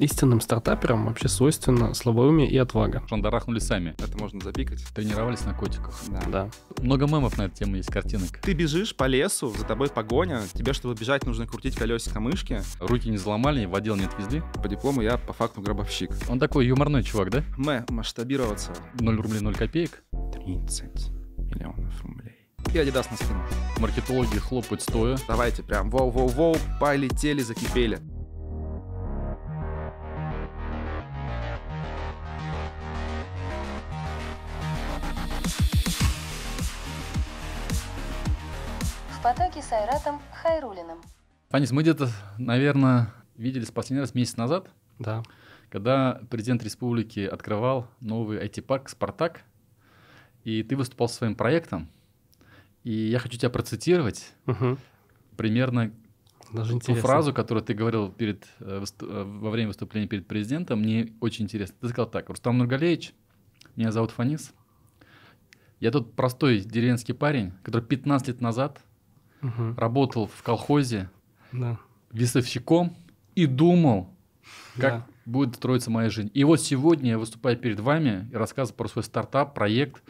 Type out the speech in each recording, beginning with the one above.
Истинным стартаперам вообще свойственно слабоумие и отвага. Шандарахнули сами. Это можно запикать. Тренировались на котиках. Да. Да. Много мемов на эту тему есть, картинок. Ты бежишь по лесу, за тобой погоня. Тебе, чтобы бежать, нужно крутить колесико мышки. Руки не взломали, в отдел не отвезли. По диплому я по факту гробовщик. Он такой юморной чувак, да? Мэ, масштабироваться. 0 рублей 0 копеек. 30 миллионов рублей. И Адидас на спину. Маркетологи хлопают стоя. Давайте прям воу-воу-воу, полетели, закипели. В потоке с Айратом Хайрулиным. Фанис, мы где-то, наверное, виделись последний раз месяц назад, Да. когда президент республики открывал новый IT-парк «Спартак», и ты выступал со своим проектом. И я хочу тебя процитировать Мгм. примерно Даже ту интересно. фразу, которую ты говорил перед, э, э, во время выступления перед президентом, мне очень интересно. Ты сказал так, Рустам Нургалеевич, меня зовут Фанис, я тут простой деревенский парень, который 15 лет назад Мгм. работал в колхозе Да. весовщиком и думал, как Да. будет строиться моя жизнь. И вот сегодня я выступаю перед вами и рассказываю про свой стартап, проект,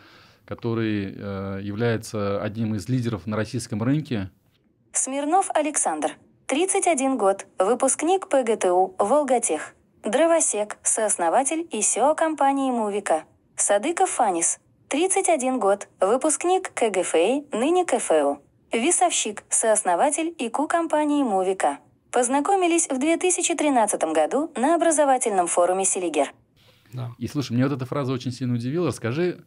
который э, является одним из лидеров на российском рынке. Смирнов Александр. 31 год. Выпускник ПГТУ «Волготех». Дровосек, сооснователь и СЕО компании «Мувика». Садыков Фанис. 31 год. Выпускник КГФИ, ныне КФУ. Весовщик, сооснователь ИКУ компании «Мувика». Познакомились в 2013 году на образовательном форуме «Селигер». Да. И слушай, мне вот эта фраза очень сильно удивила. Расскажи,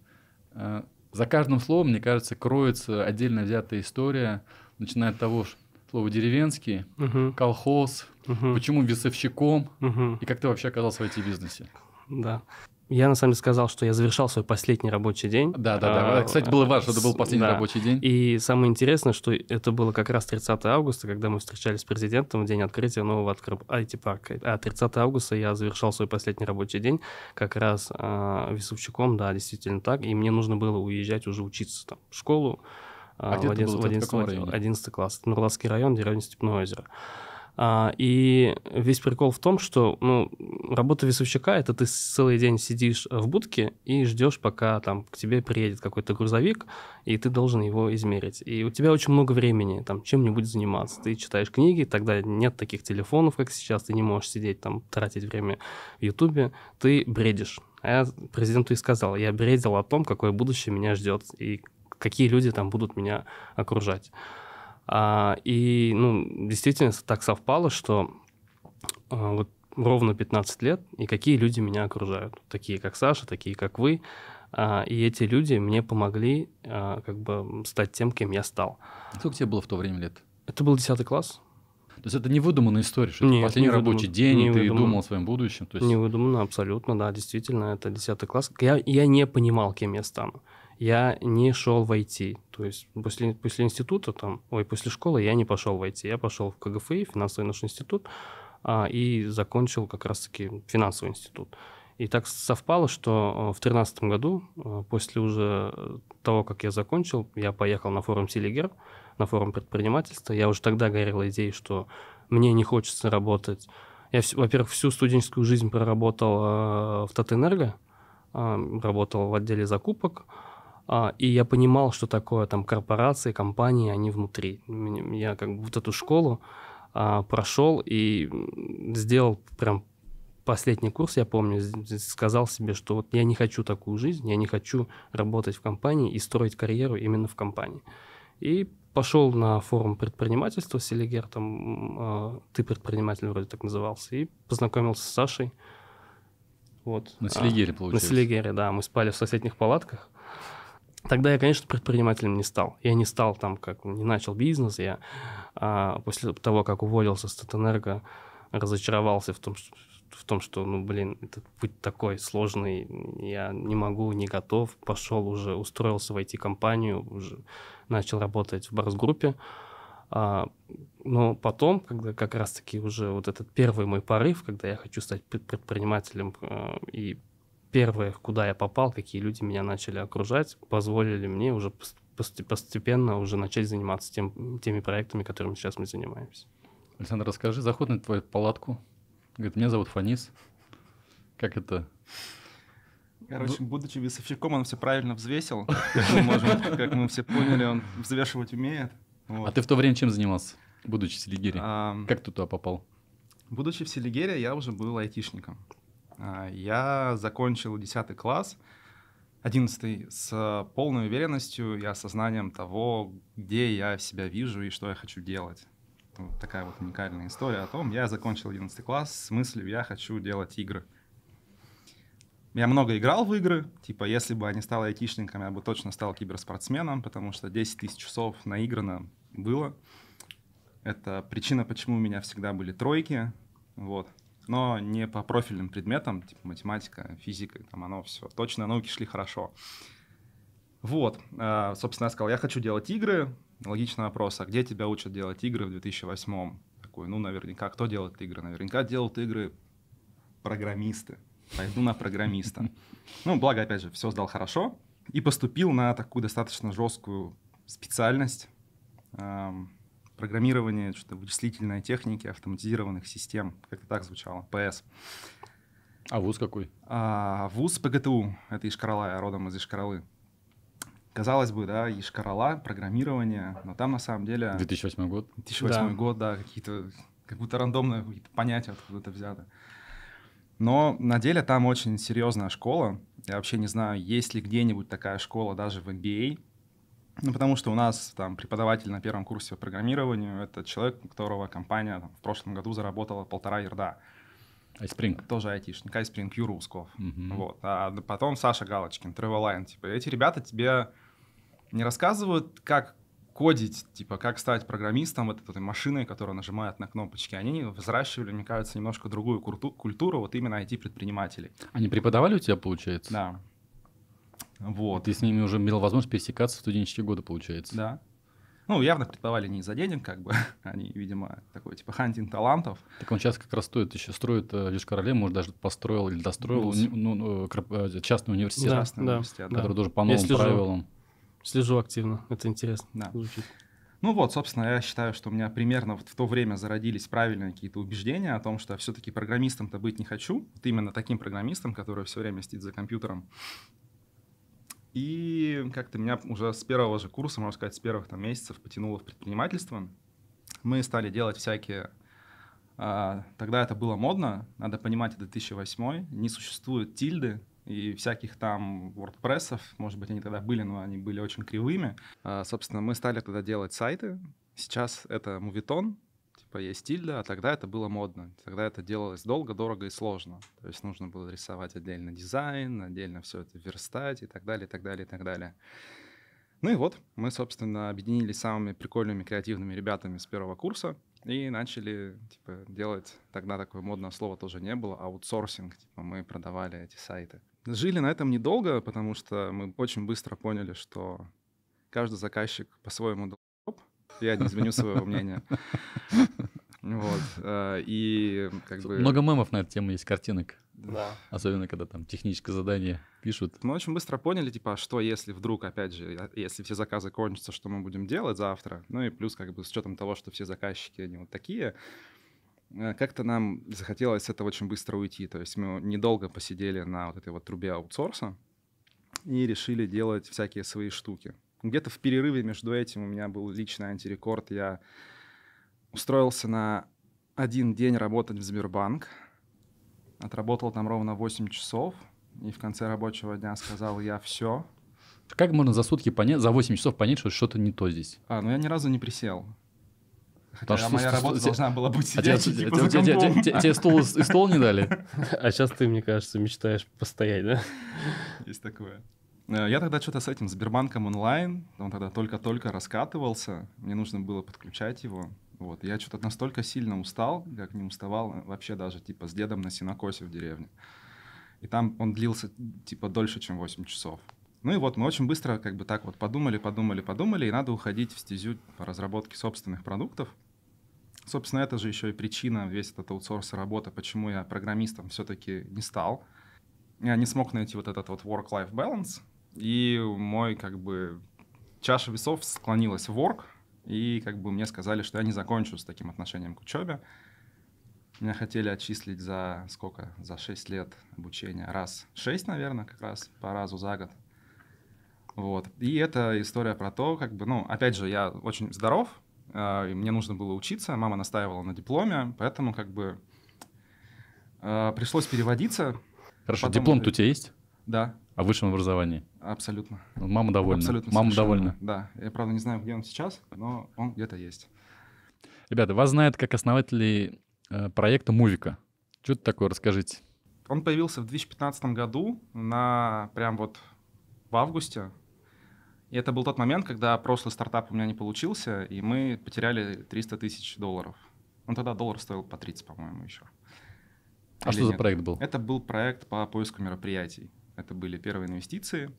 э, за каждым словом, мне кажется, кроется отдельно взятая история, начиная от того ж слова деревенский, Мгм. колхоз, Мгм. почему весовщиком, Мгм. и как ты вообще оказался в IT-бизнесе. Да. Я на самом деле сказал, что я завершал свой последний рабочий день. Да, да, да. А, Кстати, было важно, что это был последний да. рабочий день. И самое интересное, что это было как раз 30 августа, когда мы встречались с президентом в день открытия нового откры- IT-парка. А 30 августа я завершал свой последний рабочий день как раз а, весовщиком, да, действительно так. И мне нужно было уезжать уже учиться там, в школу. А где в ты был? в Ты в каком районе? 11 класс. Нурлатский район, деревня Степное озеро. А, и весь прикол в том, что ну, работа весовщика это ты целый день сидишь в будке и ждешь, пока там к тебе приедет какой-то грузовик, и ты должен его измерить. И у тебя очень много времени там чем-нибудь заниматься. Ты читаешь книги, тогда нет таких телефонов, как сейчас, ты не можешь сидеть там, тратить время в Ютубе, ты бредишь. А я президенту и сказал, я бредил о том, какое будущее меня ждет, и какие люди там будут меня окружать. А, и, ну, действительно так совпало, что а, вот ровно 15 лет, и какие люди меня окружают. Такие, как Саша, такие, как вы. А, и эти люди мне помогли а, как бы стать тем, кем я стал. Сколько тебе было в то время лет? Это был 10 класс. То есть это не выдуманная история, что Нет, это последний не рабочий день, не и ты выдуман. думал о своем будущем. То есть Не выдуманно, абсолютно, да, действительно, это 10 класс. Я, я не понимал, кем я стану. Я не шел в IT. То есть после, после института, там, ой, после школы я не пошел в IT. Я пошел в КГФИ, финансовый наш институт, а, и закончил как раз-таки финансовый институт. И так совпало, что э, в 2013 году, э, после уже того, как я закончил, я поехал на форум Селигер, на форум предпринимательства. Я уже тогда горел идеей, что мне не хочется работать. Я, во-первых, всю студенческую жизнь проработал э, в Татэнерго, э, работал в отделе закупок, а, и я понимал, что такое там корпорации, компании, они внутри. Я как бы вот эту школу а, прошел и сделал прям последний курс, я помню, сказал себе, что вот я не хочу такую жизнь, я не хочу работать в компании и строить карьеру именно в компании. И пошел на форум предпринимательства Селигер, там м, а, ты предприниматель вроде так назывался, и познакомился с Сашей. Вот. на А, Селигере, на получается. Селигере, да, мы спали в соседних палатках. Тогда я, конечно, предпринимателем не стал. Я не стал там, как не начал бизнес. Я а, после того, как уволился с Татэнерго, разочаровался в том, что, в том, что, ну, блин, этот путь такой сложный, я не могу, не готов. Пошел уже, устроился в IT-компанию, уже начал работать в Барс-группе. А, но потом, когда как раз-таки уже вот этот первый мой порыв, когда я хочу стать пред- предпринимателем, э, и первое, куда я попал, какие люди меня начали окружать, позволили мне уже пос- пост- постепенно уже начать заниматься тем, теми проектами, которыми сейчас мы занимаемся. Александр, расскажи, заход на твою палатку. Говорит, меня зовут Фанис. Как это? Короче, будучи весовщиком, он все правильно взвесил. Как мы, можем- как мы все поняли, он взвешивать умеет. А ты в то время чем занимался, будучи в Селигере? Как ты туда попал? Будучи в Селигере, я уже был айтишником. А, Я закончил 10 класс, 11 с полной уверенностью и осознанием того, где я себя вижу и что я хочу делать. Вот такая вот уникальная история о том, я закончил 11 класс с мыслью, я хочу делать игры. Я много играл в игры, типа, если бы я не стал айтишником, я бы точно стал киберспортсменом, потому что 10 тысяч часов наиграно было. Это причина, почему у меня всегда были тройки, вот. Но не по профильным предметам, типа математика, физика, там оно все. Точно науки шли хорошо. Вот, а, собственно, я сказал, я хочу делать игры. Логичный вопрос, а где тебя учат делать игры в 2008 Такой, ну, наверняка, кто делает игры? Наверняка делают игры программисты. Пойду на программиста. Ну, благо, опять же, все сдал хорошо. И поступил на такую достаточно жесткую специальность. Ам, программирование, что-то вычислительной техники, автоматизированных систем. Как-то так звучало. ПС. А вуз какой? А, вуз ПГТУ, это Ишкарала, я родом из Ишкаралы. Казалось бы, да, Ишкарала, программирование, но там на самом деле 2008 год. 2008 Да. год, да, какие-то, как будто рандомные какие-то понятия откуда-то взяты. Но на деле там очень серьезная школа. Я вообще не знаю, есть ли где-нибудь такая школа даже в MBA. Ну, потому что у нас там преподаватель на первом курсе по программированию, это человек, у которого компания там, в прошлом году заработала полтора ярда. Айспринг. Тоже айтишник, Айспринг, Юра Усков. Мгм. Вот. А потом Саша Галочкин, Travelline. Типа, эти ребята тебе не рассказывают, как кодить, типа, как стать программистом вот этой машиной, которая нажимает на кнопочки. Они взращивали, мне кажется, немножко другую культуру, вот именно IT-предпринимателей. Они преподавали у тебя, получается? Да. Вот. Ты с ними уже имел возможность пересекаться в студенческие годы, получается? Да. Ну, явно преподавали не из-за денег, как бы. Они, видимо, такой, типа, хантинг талантов. Так он сейчас как раз стоит, еще строит э, в Йошкар-Оле, может, даже построил или достроил уни- ну, ну, кроп- э, частный университет, Да, Частный да, университет, да. который тоже по новым слежу. правилам. Слежу активно, это интересно Да. звучит. Ну вот, собственно, я считаю, что у меня примерно вот в то время зародились правильные какие-то убеждения о том, что я все-таки программистом-то быть не хочу. Вот именно таким программистом, который все время сидит за компьютером. И как-то меня уже с первого же курса, можно сказать, с первых там, месяцев потянуло в предпринимательство. Мы стали делать всякие... а, тогда это было модно, надо понимать, это 2008 не существует тильды и всяких там WordPress, может быть, они тогда были, но они были очень кривыми. А, собственно, мы стали тогда делать сайты. Сейчас это мувитон, типа есть тильда, а тогда это было модно. Тогда это делалось долго, дорого и сложно. То есть нужно было рисовать отдельно дизайн, отдельно все это верстать и так далее, и так далее, и так далее. Ну и вот, мы, собственно, объединились самыми прикольными креативными ребятами с первого курса и начали, типа, делать, тогда такое модное слово тоже не было, аутсорсинг, типа, мы продавали эти сайты. Жили на этом недолго, потому что мы очень быстро поняли, что каждый заказчик по-своему. Я не изменю своего мнения. Вот. э, И как бы... Много мемов на эту тему есть, картинок. Да. Особенно, когда там техническое задание пишут. Мы очень быстро поняли, типа, а что если вдруг, опять же, а- если все заказы кончатся, что мы будем делать завтра? Ну и плюс, как бы, с учетом того, что все заказчики, они вот такие, э, как-то нам захотелось с этого очень быстро уйти. То есть мы недолго посидели на вот этой вот трубе аутсорса и решили делать всякие свои штуки. Где-то в перерыве между этим у меня был личный антирекорд. Я устроился на один день работать в Сбербанк. Отработал там ровно 8 часов. И в конце рабочего дня сказал, я все. Как можно за сутки понять, за 8 часов понять, что что-то не то здесь? А, ну я ни разу не присел. Хотя Потому что моя с- работа с- должна была быть А тебе, сидячей, типа, тебе- за тебе- компом. тебе- тебе стол, и стол не дали? А сейчас ты, мне кажется, мечтаешь постоять, да? Есть такое. Э, Я тогда что-то с этим Сбербанком онлайн, он тогда только-только раскатывался, мне нужно было подключать его. Вот, я что-то настолько сильно устал, как не уставал э, вообще даже типа с дедом на синокосе в деревне. И там он длился типа дольше, чем 8 часов. Ну и вот мы очень быстро как бы так вот подумали, подумали, подумали, и надо уходить в стезю по разработке собственных продуктов. Собственно, это же еще и причина, весь этот аутсорс работы, почему я программистом все-таки не стал. Я не смог найти вот этот вот work-life balance, и мой как бы чаша весов склонилась в work, и как бы мне сказали, что я не закончу с таким отношением к учебе. Меня хотели отчислить за сколько? За 6 лет обучения. Раз 6, наверное, как раз по разу за год. Вот. И это история про то, как бы, ну, опять же, я очень здоров, э, и мне нужно было учиться, мама настаивала на дипломе, поэтому как бы э, пришлось переводиться. Хорошо, Потом диплом-то у тебя есть? Да, О высшем образовании? абсолютно. Мама довольна. Абсолютно Мама совершенно. довольна. Да. Я, правда, не знаю, где он сейчас, но он где-то есть. Ребята, вас знают как основатели э, проекта Мувика. Что это такое, расскажите. Он появился в 2015 году, на прям вот в августе. И это был тот момент, когда прошлый стартап у меня не получился, и мы потеряли 300 тысяч долларов. Ну, тогда доллар стоил по 30, по-моему, еще. А Или что за нет? проект был? Это был проект по поиску мероприятий. Это были первые инвестиции,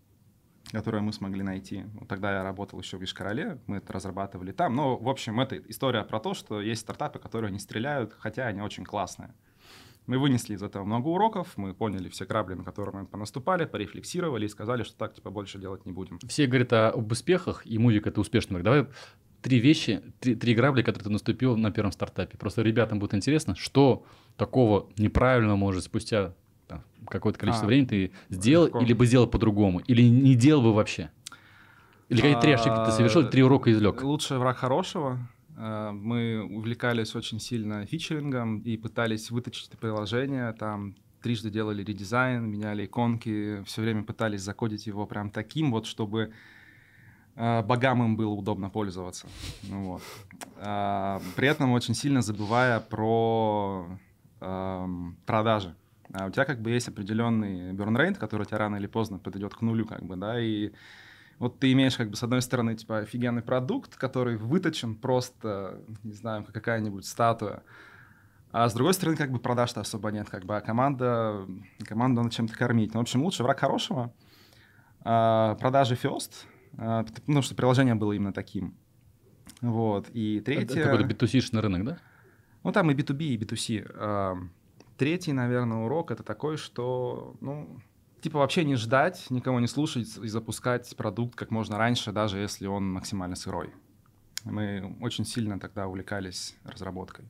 которые мы смогли найти. Тогда я работал еще в Ишкарале, мы это разрабатывали там. Но, в общем, это история про то, что есть стартапы, которые не стреляют, хотя они очень классные. Мы вынесли из этого много уроков, мы поняли все грабли, на которые мы понаступали, порефлексировали и сказали, что так типа больше делать не будем. Все говорят о- об успехах, и Мувик это успешный. Давай три вещи, три, три грабли, которые ты наступил на первом стартапе. Просто ребятам будет интересно, что такого неправильного, может, спустя какое-то количество А, времени ты сделал, легко. или бы сделал по-другому, или не делал бы вообще. Или какие три ошибки ты совершил, три урока извлек. Лучший враг хорошего. Э, Мы увлекались очень сильно фичерингом и пытались выточить приложение. Там трижды делали редизайн, меняли иконки, все время пытались закодить его прям таким вот, чтобы э, богам им было удобно пользоваться. Ну вот. А, При этом очень сильно забывая про эм, продажи. А у тебя как бы есть определенный burn rate, который у тебя рано или поздно подойдет к нулю, как бы, да, и вот ты имеешь как бы с одной стороны типа офигенный продукт, который выточен просто, не знаю, как какая-нибудь статуя, а с другой стороны как бы продаж-то особо нет, как бы, а команда, команду надо чем-то кормить. Ну, в общем, лучше враг хорошего. А, продажи first, а, потому что приложение было именно таким. Вот. И Это третье... какой-то B2C-шный рынок, да? Ну, там и B2B, и B2C. Третий, наверное, урок это такой, что, ну, типа вообще не ждать, никого не слушать и запускать продукт как можно раньше, даже если он максимально сырой. Мы очень сильно тогда увлекались разработкой.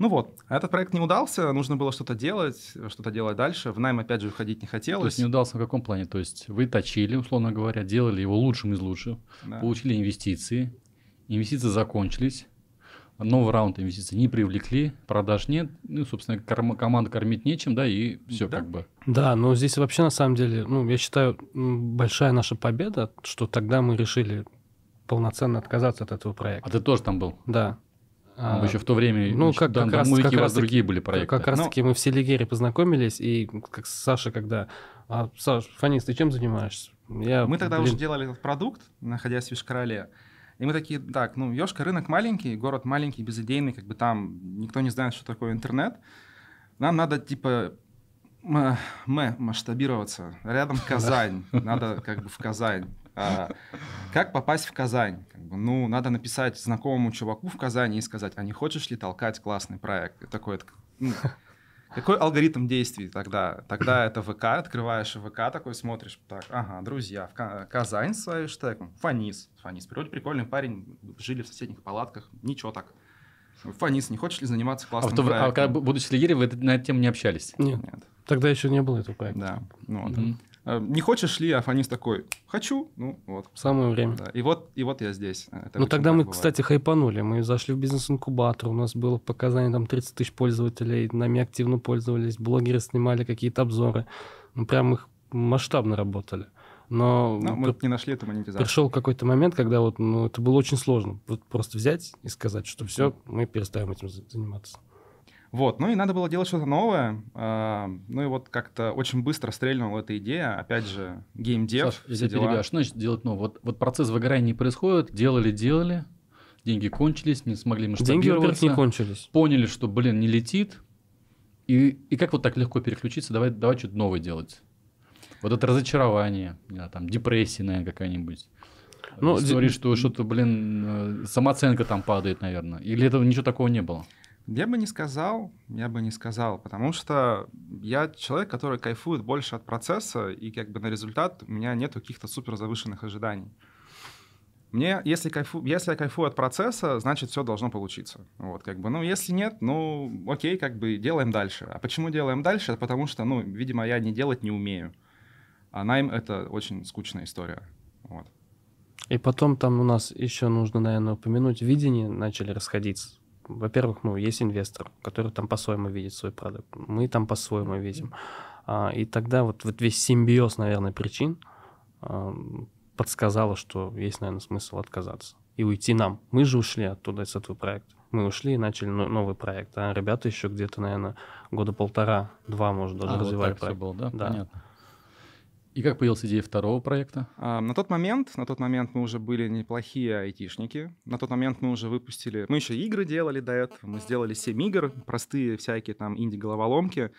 Ну вот, а этот проект не удался, нужно было что-то делать, что-то делать дальше. В найм, опять же, уходить не То хотелось. есть не удался в каком плане? То есть вы точили, условно говоря, делали его лучшим из лучших, Да. получили инвестиции, инвестиции закончились, новый раунд инвестиций не привлекли, продаж нет, ну, собственно, корм- команду кормить нечем, да, и все Да. как бы. Да, но здесь вообще на самом деле, ну, я считаю, большая наша победа, что тогда мы решили полноценно отказаться от этого А проекта. ты тоже там был? Да. А, А, еще в то время, ну, как- как раз- как у вас раз таки- другие были проекты. Как раз Ну- таки мы в Селигере познакомились, и как Саша, когда... А, Саш, Фанис, ты чем занимаешься? Я, Мы тогда блин, уже делали этот продукт, находясь в Ишкарале. И мы такие, так, ну, Ёшка рынок маленький, город маленький, безыдейный, как бы там никто не знает, что такое интернет. Нам надо, типа, м- м- масштабироваться. Рядом Казань, надо как бы в Казань. А как попасть в Казань? Как бы, ну, надо написать знакомому чуваку в Казани и сказать, а не хочешь ли толкать классный проект? Такой, ну, какой алгоритм действий тогда? Тогда это ВК, открываешь ВК, такой смотришь, так, ага, друзья, в Ка- Казань с хэштегом, Фанис, Фанис, вроде прикольный парень, жили в соседних палатках, ничего так. Фанис, не хочешь ли заниматься А, классным в то- а проектом? когда, бу- будучи Селигере, вы на эту тему не общались? Нет, Нет, тогда еще не было этого проекта. да, ну вот. Мгм. Э, Не хочешь ли, а Фанис такой, хочу, ну вот. Самое время. Да. И вот, и вот я здесь. Это Ну тогда мы, бывает. кстати, хайпанули. Мы зашли в бизнес-инкубатор. У нас было показание там 30 тысяч пользователей. Нами активно пользовались. Блогеры снимали какие-то обзоры. Мы прям их масштабно работали. Но Ну, пр- мы не нашли эту монетизацию. пришел какой-то момент, когда вот, ну, это было очень сложно. Вот просто взять и сказать, что все, мы перестаем этим за- заниматься. Вот, ну и надо было делать что-то новое. а, Ну и вот как-то очень быстро стрельнула эта идея. Опять же, геймдев, Саш, я все тебя дела. перебью. А что значит делать новое? Вот, вот процесс выгорания не происходит, делали, делали, деньги кончились, не смогли Деньги, во-первых, масштабироваться, не кончились. поняли, что, блин, не летит, и, и как вот так легко переключиться, давай, давай что-то новое делать. Вот это разочарование, не знаю, там, депрессия, наверное, какая-нибудь. Ну, История, де- что что-то, блин, э, самооценка там падает, наверное. Или этого ничего такого не было? Я бы не сказал, я бы не сказал, потому что я человек, который кайфует больше от процесса, и как бы на результат у меня нет каких-то супер завышенных ожиданий. Мне, если, кайфу, если я кайфую от процесса, значит, все должно получиться. Вот, как бы, ну, если нет, ну, окей, как бы, делаем дальше. А почему делаем дальше? Потому что, ну, видимо, я не делать не умею. А найм — это очень скучная история. Вот. И потом там у нас еще нужно, наверное, упомянуть, видение начали расходиться. Во-первых, ну, есть инвестор, который там по-своему видит свой продукт. Мы там по-своему видим. А, и тогда вот, вот весь симбиоз, наверное, причин а, подсказало, что есть, наверное, смысл отказаться и уйти нам. Мы же ушли оттуда, с этого проекта. Мы ушли и начали новый проект. А ребята еще где-то, наверное, года полтора-два, может, даже а, развивали вот так проект. Все было, да? да? Понятно. И как появилась идея второго проекта? А, на тот момент, на тот момент мы уже были неплохие айтишники. На тот момент мы уже выпустили... Мы еще игры делали до этого. Мы сделали 7 игр, простые всякие там инди-головоломки.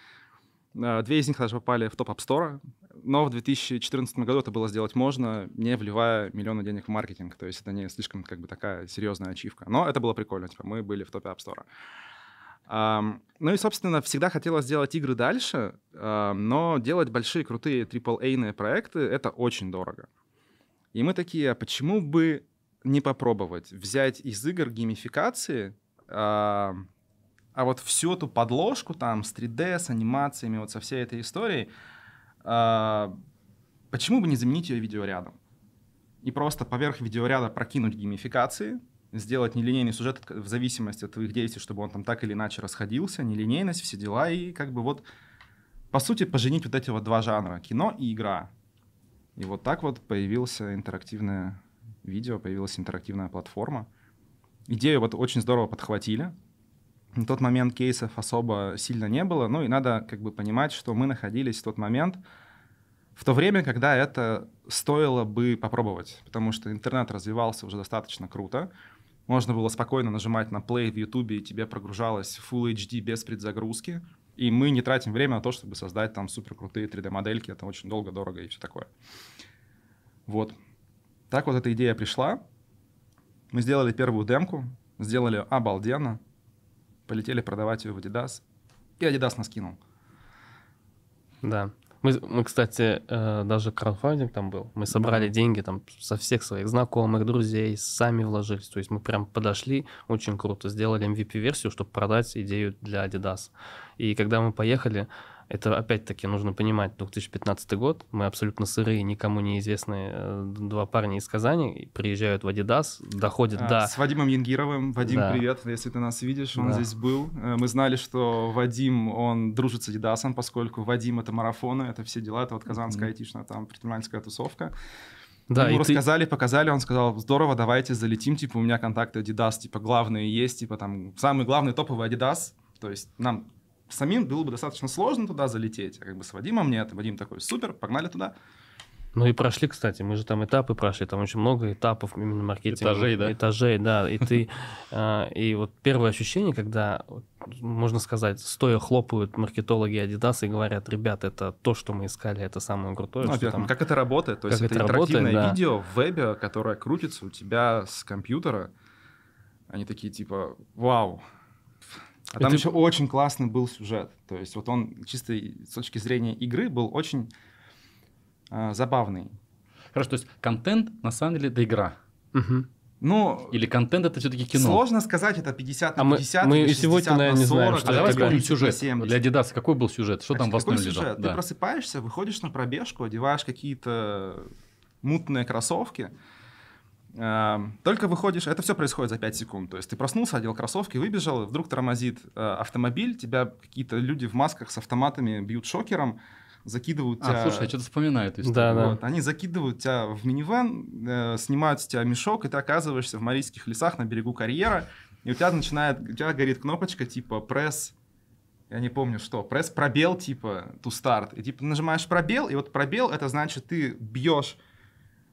А, две из них даже попали в топ App Store, но в 2014 году это было сделать можно, не вливая миллионы денег в маркетинг. То есть это не слишком как бы такая серьезная ачивка. Но это было прикольно, типа мы были в топе App Store. Ну и, собственно, всегда хотелось сделать игры дальше, но делать большие, крутые AAA-ные проекты — это очень дорого. И мы такие, а почему бы не попробовать взять из игр геймификации, а вот всю эту подложку там с 3D, с анимациями, вот со всей этой историей, э, почему бы не заменить ее видеорядом? И просто поверх видеоряда прокинуть геймификации, сделать нелинейный сюжет в зависимости от твоих действий, чтобы он там так или иначе расходился, нелинейность, все дела, и как бы вот, по сути, поженить вот эти вот два жанра, кино и игра. И вот так вот появился интерактивное видео, появилась интерактивная платформа. Идею вот очень здорово подхватили, на тот момент кейсов особо сильно не было, ну и надо как бы понимать, что мы находились в тот момент в то время, когда это стоило бы попробовать, потому что интернет развивался уже достаточно круто, можно было спокойно нажимать на play в YouTube, и тебе прогружалось Full HD без предзагрузки, и мы не тратим время на то, чтобы создать там супер крутые 3D-модельки, это очень долго, дорого и все такое. Вот. Так вот эта идея пришла. Мы сделали первую демку, сделали обалденно, полетели продавать ее в Adidas, и Adidas нас кинул. Да. Мы, мы, кстати, э, даже краудфандинг там был. Мы собрали деньги там со всех своих знакомых, друзей, сами вложились. То есть мы прям подошли, очень круто, сделали MVP-версию, чтобы продать идею для Adidas. И когда мы поехали, это опять-таки нужно понимать, 2015 год, мы абсолютно сырые, никому неизвестные э, два парня из Казани приезжают в Адидас, доходят а, до... С Вадимом Янгировым. Вадим, да. привет, если ты нас видишь, он да. здесь был. Э, мы знали, что Вадим, он дружит с Адидасом, поскольку Вадим — это марафоны, это все дела, это вот казанская айтишная там предпринимательская тусовка. Да, Ему рассказали, ты... показали, он сказал, здорово, давайте залетим, типа, у меня контакты Adidas, типа, главные есть, типа, там, самый главный топовый Adidas, то есть нам самим было бы достаточно сложно туда залететь. А как бы с Вадимом нет. Вадим такой, супер, погнали туда. Ну и прошли, кстати, мы же там этапы прошли, там очень много этапов именно маркетинга. Этажей, да? Этажей, да. И ты, а, и вот первое ощущение, когда, можно сказать, стоя хлопают маркетологи Adidas и говорят, ребят, это то, что мы искали, это самое крутое. Ну, там, как это работает? То есть это, это интерактивное работает, видео в вебе, которое крутится у тебя с компьютера. Они такие типа, вау, а там еще очень классный был сюжет. То есть вот он чисто с точки зрения игры был очень э, забавный. Хорошо, то есть контент на самом деле это игра. Угу. Ну, или контент это все-таки кино? Сложно сказать, это 50 на а 50, мы, мы сегодня, наверное, не знаем, что а давай вспомним сюжет. 70. Для Adidas какой был сюжет? Что там в основе лежал? Сюжет? Да. Ты просыпаешься, выходишь на пробежку, одеваешь какие-то мутные кроссовки, только выходишь, это все происходит за 5 секунд. То есть ты проснулся, одел кроссовки, выбежал, вдруг тормозит э, автомобиль, тебя какие-то люди в масках с автоматами бьют шокером, закидывают а, тебя... слушай, я что-то вспоминаю эту историю. Да, вот. да. Они закидывают тебя в минивэн, э, снимают с тебя мешок, и ты оказываешься в Марийских лесах на берегу карьера, и у тебя начинает, у тебя горит кнопочка типа пресс, я не помню что, пресс пробел типа to start. И типа нажимаешь пробел, и вот пробел это значит ты бьешь...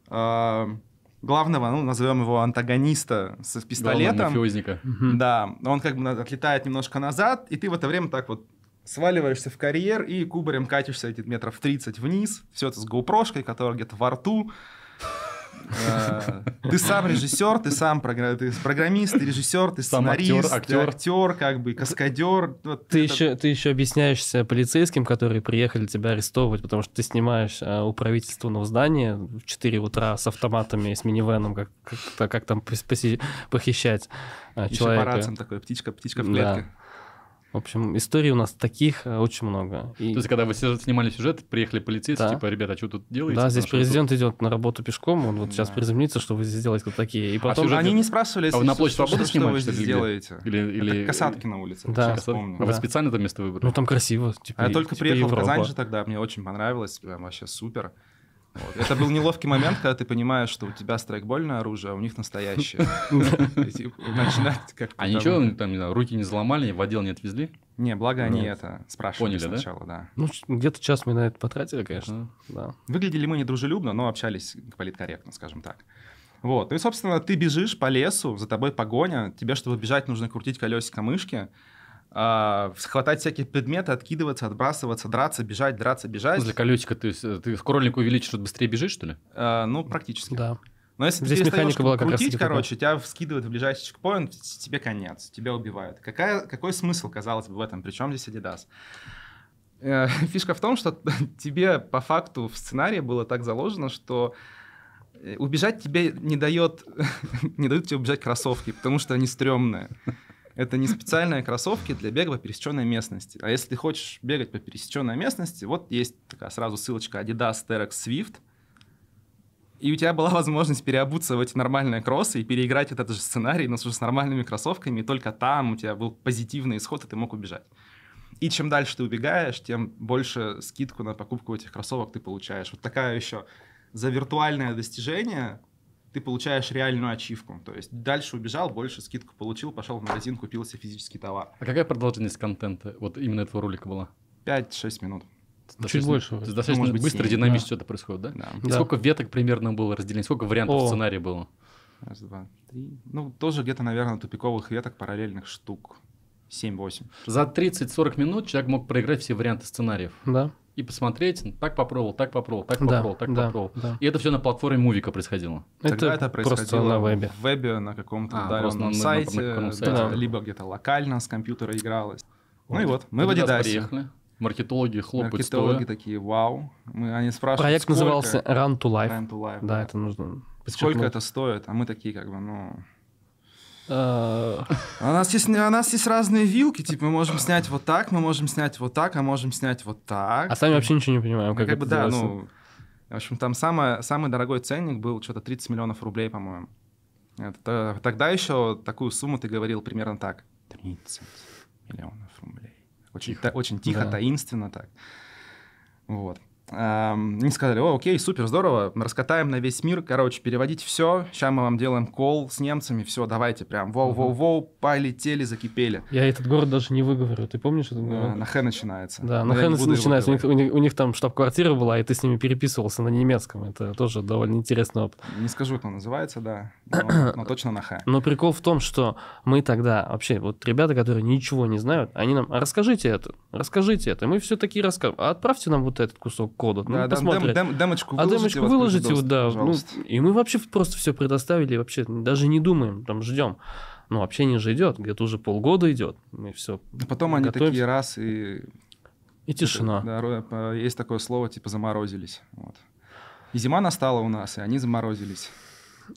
Э, главного, ну, назовем его антагониста с пистолетом. мафиозника. Да, он как бы отлетает немножко назад, и ты в это время так вот сваливаешься в карьер и кубарем катишься эти метров 30 вниз. Все это с гоупрошкой, которая где-то во рту. Э, Ты сам режиссер, ты сам программист, ты режиссер, ты сценарист, актер, актер. как бы, каскадер. Ты еще, ты еще объясняешься полицейским, которые приехали тебя арестовывать, потому что ты снимаешь а, у правительственного здания в 4 утра с автоматами и с минивеном, как, как, там похищать Еще человека. по рациям такой, птичка, птичка в клетке. В общем, историй у нас таких а, очень много. И- То есть, когда вы снимали сюжет, приехали полицейские, Да. типа, ребята, а что тут делаете? да, здесь что тут- президент идет на работу пешком, он вот сейчас Да. приземлится, что вы здесь делаете вот такие. И потом... сюжет- Они не спрашивали, А вы на площадь Свободы что, что снимали, вы здесь делаете. Или, или... Это касатки на улице, Да. я Касатки? вспомнил. А вы специально это место выбрали? Ну, там красиво. Типа, А я только типа приехал в Европа. Казань же тогда, мне очень понравилось, прям вообще супер. Вот. Это был неловкий момент, когда ты понимаешь, что у тебя страйкбольное оружие, а у них настоящее. Типа, Начинать как-то А там- ничего, там, не знаю, руки не заломали, в отдел не отвезли? Не, благо они Нет. это спрашивали Поняли, да? сначала, да. Ну, где-то час мы на это потратили, конечно. Да. Выглядели мы недружелюбно, но общались политкорректно, скажем так. Вот. Ну и, собственно, ты бежишь по лесу, за тобой погоня, тебе, чтобы бежать, нужно крутить колесико мышки, а, хватать всякие предметы, откидываться, отбрасываться, драться, бежать, драться, бежать. Для колесика, то есть э, ты скроллинг увеличишь, чтобы быстрее бежишь, что ли? А, ну, практически. Да. Но если Здесь ты механика была как раз крутить, такая. короче, тебя вскидывают в ближайший чекпоинт, тебе конец, тебя убивают. Какая, какой смысл, казалось бы, в этом? Причем здесь Adidas? Э, Фишка в том, что тебе по факту в сценарии было так заложено, что э, убежать тебе не дает, не дают тебе убежать кроссовки, потому что они стрёмные. Это не специальные кроссовки для бега по пересеченной местности. А если ты хочешь бегать по пересеченной местности, вот есть такая сразу ссылочка Adidas Terex Swift, и у тебя была возможность переобуться в эти нормальные кроссы и переиграть этот же сценарий, но уже с нормальными кроссовками, и только там у тебя был позитивный исход, и ты мог убежать. И чем дальше ты убегаешь, тем больше скидку на покупку этих кроссовок ты получаешь. Вот такая еще за виртуальное достижение ты получаешь реальную ачивку. То есть дальше убежал, больше скидку получил, пошел в магазин, купил себе физический товар. А какая продолжительность контента вот именно этого ролика была? 5-6 минут. Достаточно- больше то есть вроде. Достаточно Может быть, быстро, семь, динамично да. все это происходит, да? Да. И Да. сколько веток примерно было разделено? Сколько вариантов О. сценария было? Раз, два, три. Ну, тоже где-то, наверное, тупиковых веток параллельных штук 7-8. За 30-40 минут человек мог проиграть все варианты сценариев. Да. И посмотреть, так попробовал, так попробовал, так Да, попробовал, так да, попробовал. да. И это все на платформе Мувика происходило. Тогда это просто происходило на вебе. в вебе на каком-то А, удаленном на- на- на сайте, каком да, сайте. Да. либо где-то локально с компьютера игралось. Ну и Вот. вот, мы в Adidas Adidas. приехали, маркетологи хлопают Маркетологи стоя. такие, вау. Мы, они спрашивают, Проект сколько назывался Run to Life. Time to Life, Да, это нужно Сколько это стоит? А мы такие, как бы, ну... А, у нас есть, у нас есть разные вилки, типа мы можем снять вот так, мы можем снять вот так, а можем снять вот так. А сами вообще ничего не понимаем, Ну, как, как это бы, да, делается. ну... В общем, там самое, самый дорогой ценник был что-то 30 миллионов рублей, по-моему. Это, тогда еще такую сумму ты говорил примерно так. 30 миллионов рублей. Очень Тихо. та- очень тихо, Да. таинственно так. Вот. Они сказали, о, окей, супер, здорово, раскатаем на весь мир, короче, переводите все, сейчас мы вам делаем кол с немцами, все, давайте прям, воу-воу-воу, полетели, закипели. Я этот город даже не выговорю. Ты помнишь этот город? На Х начинается. Да, на его начинается. У них, у, них, у них там штаб-квартира была, и ты с ними переписывался на немецком. Это тоже довольно интересный опыт. Не скажу, как он называется, да, но, но точно на Х. Но прикол в том, что мы тогда вообще, вот ребята, которые ничего не знают, они нам, а расскажите это, расскажите это. И мы все такие расскажем. А отправьте нам вот этот кусок кода. Ну, Да, посмотрим. дем- дем- демочку А демочку выложите, вот, да. Ну, и мы вообще просто все предоставили, вообще даже не думаем, там ждем. Ну, общение же идет, где-то уже полгода идет. Мы все. А потом они готовимся. такие раз и... И тишина. Да, по- есть такое слово, типа заморозились. Вот. И зима настала у нас, и они заморозились.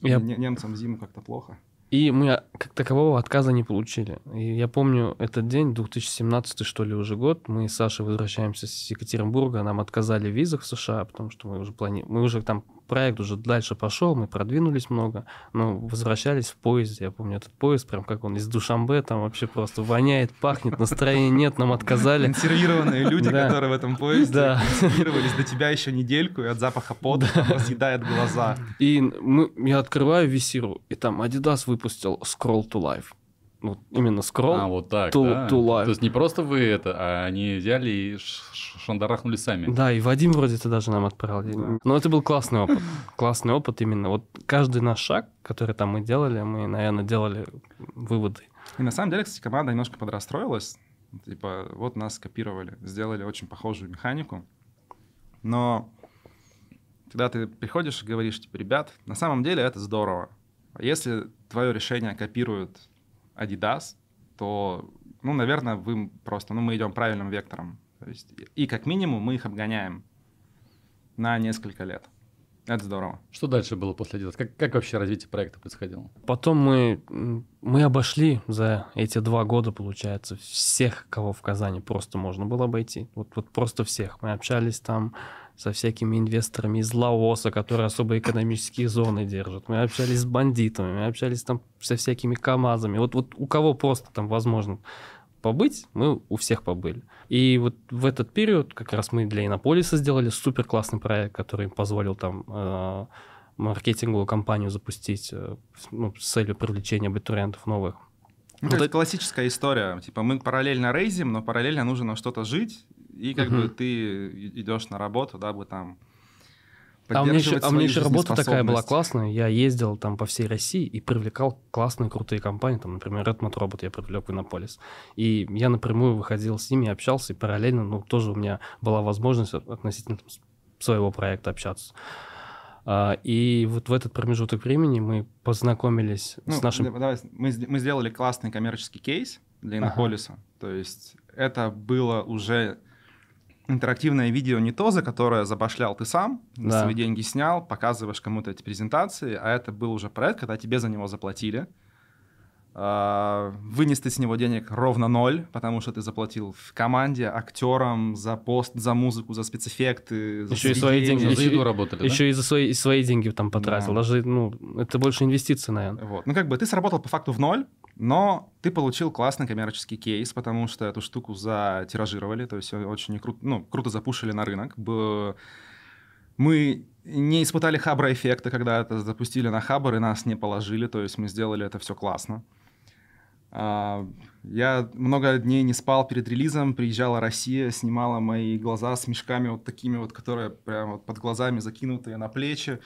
Я Не- немцам зиму как-то плохо. И мы как такового отказа не получили. И я помню этот день, 2017 что ли уже год, мы с Сашей возвращаемся с Екатеринбурга, нам отказали в визах в США, потому что мы уже плани... мы уже там проект уже дальше пошел, мы продвинулись много, но возвращались в поезде. Я помню этот поезд, прям как он из Душамбе, там вообще просто воняет, пахнет, настроения нет, нам отказали. Консервированные люди, которые в этом поезде Да. консервировались до тебя еще недельку, и от запаха пота там съедает глаза. И мы, я открываю висиру, и там Adidas выпустил Scroll to Life. Вот именно Scroll. А, вот так, to- да. to life. То есть не просто вы это, а они взяли и шандарахнули сами. Да, и Вадим вроде ты даже нам отправил. Да. Но это был классный опыт. Классный опыт именно. Вот каждый наш шаг, который там мы делали, мы, наверное, делали выводы. И на самом деле, кстати, команда немножко подрастроилась. Типа, вот нас скопировали, сделали очень похожую механику. Но когда ты приходишь и говоришь, типа, ребят, на самом деле это здорово. Если твое решение копирует Adidas, то, ну, наверное, вы просто, ну, мы идем правильным вектором. То есть, и как минимум мы их обгоняем на несколько лет. Это здорово. Что дальше было после Adidas? Как, как вообще развитие проекта происходило? Потом мы, мы обошли за эти два года, получается, всех, кого в Казани просто можно было обойти. Вот, вот просто всех. Мы общались там со всякими инвесторами из Лаоса, которые особо экономические зоны держат. Мы общались с бандитами, мы общались там со всякими КАМАЗами. Вот, вот у кого просто там возможно побыть, мы у всех побыли. И вот в этот период как раз мы для Иннополиса сделали супер классный проект, который позволил там э, маркетинговую кампанию запустить э, ну, с целью привлечения абитуриентов новых. Ну, вот это классическая история. Типа мы параллельно рейзим, но параллельно нужно что-то жить, и как угу. бы ты идешь на работу, да, бы там а у меня еще, а у меня еще работа такая была классная. Я ездил там по всей России и привлекал классные, крутые компании. Там, например, Redmond Robot я привлек в Иннополис. И я напрямую выходил с ними, общался, и параллельно, ну, тоже у меня была возможность относительно там, своего проекта общаться. А, и вот в этот промежуток времени мы познакомились ну, с нашим... Давай, мы, мы сделали классный коммерческий кейс для Иннополиса. Ага. То есть это было уже интерактивное видео не то, за которое забашлял ты сам, да. свои деньги снял, показываешь кому-то эти презентации, а это был уже проект, когда тебе за него заплатили. Uh, вынес ты с него денег ровно ноль, потому что ты заплатил в команде, актерам за пост, за музыку, за спецэффекты, за еще и свои деньги, за еду работали, еще да? и за свои, и свои деньги там потратил, да. даже ну это больше инвестиции, наверное. Вот, ну как бы ты сработал по факту в ноль, но ты получил классный коммерческий кейс, потому что эту штуку затиражировали, то есть очень кру- ну, круто запушили на рынок. Мы не испытали хабра эффекта, когда это запустили на хабр и нас не положили, то есть мы сделали это все классно. А, я много дней не спал перед релизом, приезжала Россия, снимала мои глаза с мешками вот такими вот, которые прямо вот под глазами закинутые на плечи.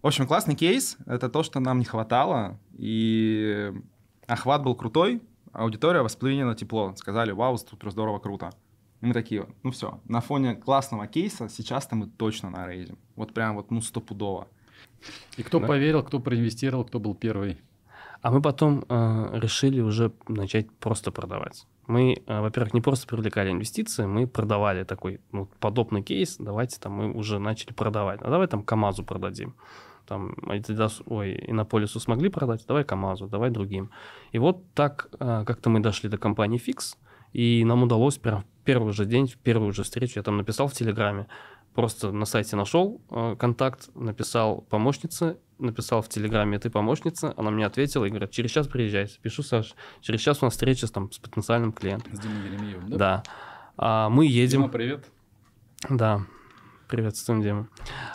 В общем, классный кейс. Это то, что нам не хватало. И охват был крутой, аудитория восприняла тепло. Сказали, вау, тут здорово, круто. И мы такие, ну все, на фоне классного кейса сейчас-то мы точно нарейзим. Вот прям вот, ну, стопудово. И кто да? поверил, кто проинвестировал, кто был первый? А мы потом э, решили уже начать просто продавать. Мы, э, во-первых, не просто привлекали инвестиции, мы продавали такой ну, подобный кейс. Давайте там мы уже начали продавать. А давай там КАМАЗу продадим там Adidas, ой, Иннополису смогли продать, давай КАМАЗу, давай другим. И вот так а, как-то мы дошли до компании Fix, и нам удалось прям в первый же день, в первую же встречу, я там написал в Телеграме, просто на сайте нашел э, контакт, написал помощнице, написал в Телеграме, ты помощница, она мне ответила и говорит, через час приезжайте. Пишу, Саш, через час у нас встреча с, там, с потенциальным клиентом. С Димой Еремеевым, да? Да. А, мы едем... Дима, привет. Да, приветствуем, Дима.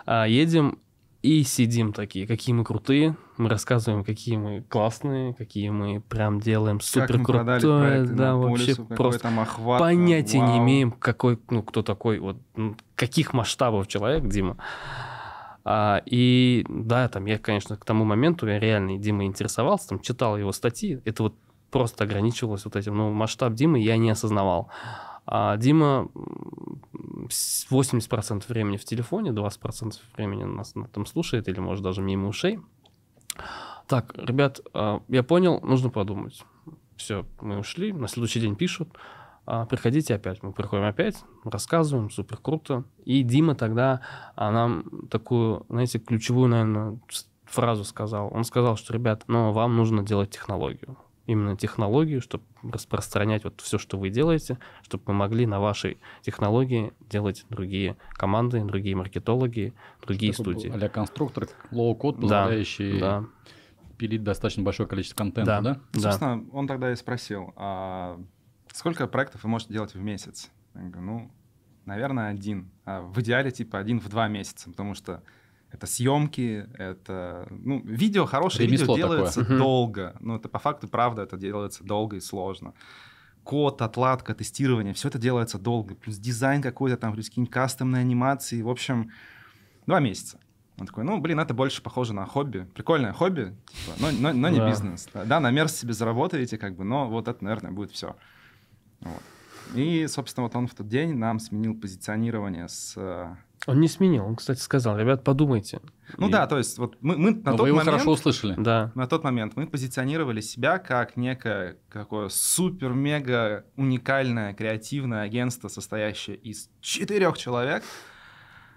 А, едем, и сидим такие, какие мы крутые, мы рассказываем, какие мы классные, какие мы прям делаем супер крутое, да, вообще просто там охват, понятия вау. не имеем, какой, ну, кто такой, вот, ну, каких масштабов человек, Дима. А, и да, там я, конечно, к тому моменту я реально Дима интересовался, там читал его статьи, это вот просто ограничивалось вот этим, ну, масштаб Димы я не осознавал. А Дима 80% времени в телефоне, 20% времени нас там слушает или, может, даже мимо ушей. Так, ребят, а, я понял, нужно подумать. Все, мы ушли, на следующий день пишут, а, приходите опять. Мы приходим опять, рассказываем, супер круто. И Дима тогда а, нам такую, знаете, ключевую, наверное, фразу сказал. Он сказал, что, ребят, ну, вам нужно делать технологию именно технологию, чтобы распространять вот все, что вы делаете, чтобы мы могли на вашей технологии делать другие команды, другие маркетологи, другие Такой студии. А конструктор, low-code, позволяющий да, да. пилить достаточно большое количество контента, да? да? Собственно, он тогда и спросил, а сколько проектов вы можете делать в месяц? Я говорю, ну, наверное, один. А в идеале, типа, один в два месяца, потому что это съемки, это... Ну, видео, хорошее Ремесло видео делается такое. долго. Ну, это по факту правда, это делается долго и сложно. Код, отладка, тестирование, все это делается долго. Плюс дизайн какой-то там, плюс какие-нибудь кастомные анимации. В общем, два месяца. Он такой, ну, блин, это больше похоже на хобби. Прикольное хобби, типа, но, но, но не да. бизнес. Да, на мерз себе заработаете, как бы, но вот это, наверное, будет все. Вот. И, собственно, вот он в тот день нам сменил позиционирование с Он не сменил, он, кстати, сказал, ребят, подумайте. Ну И- да, то есть вот мы, мы на Но тот Ну, вы его момент... хорошо услышали. Да. На тот момент мы позиционировали себя как некое какое супер-мега уникальное креативное агентство, состоящее из четырех человек,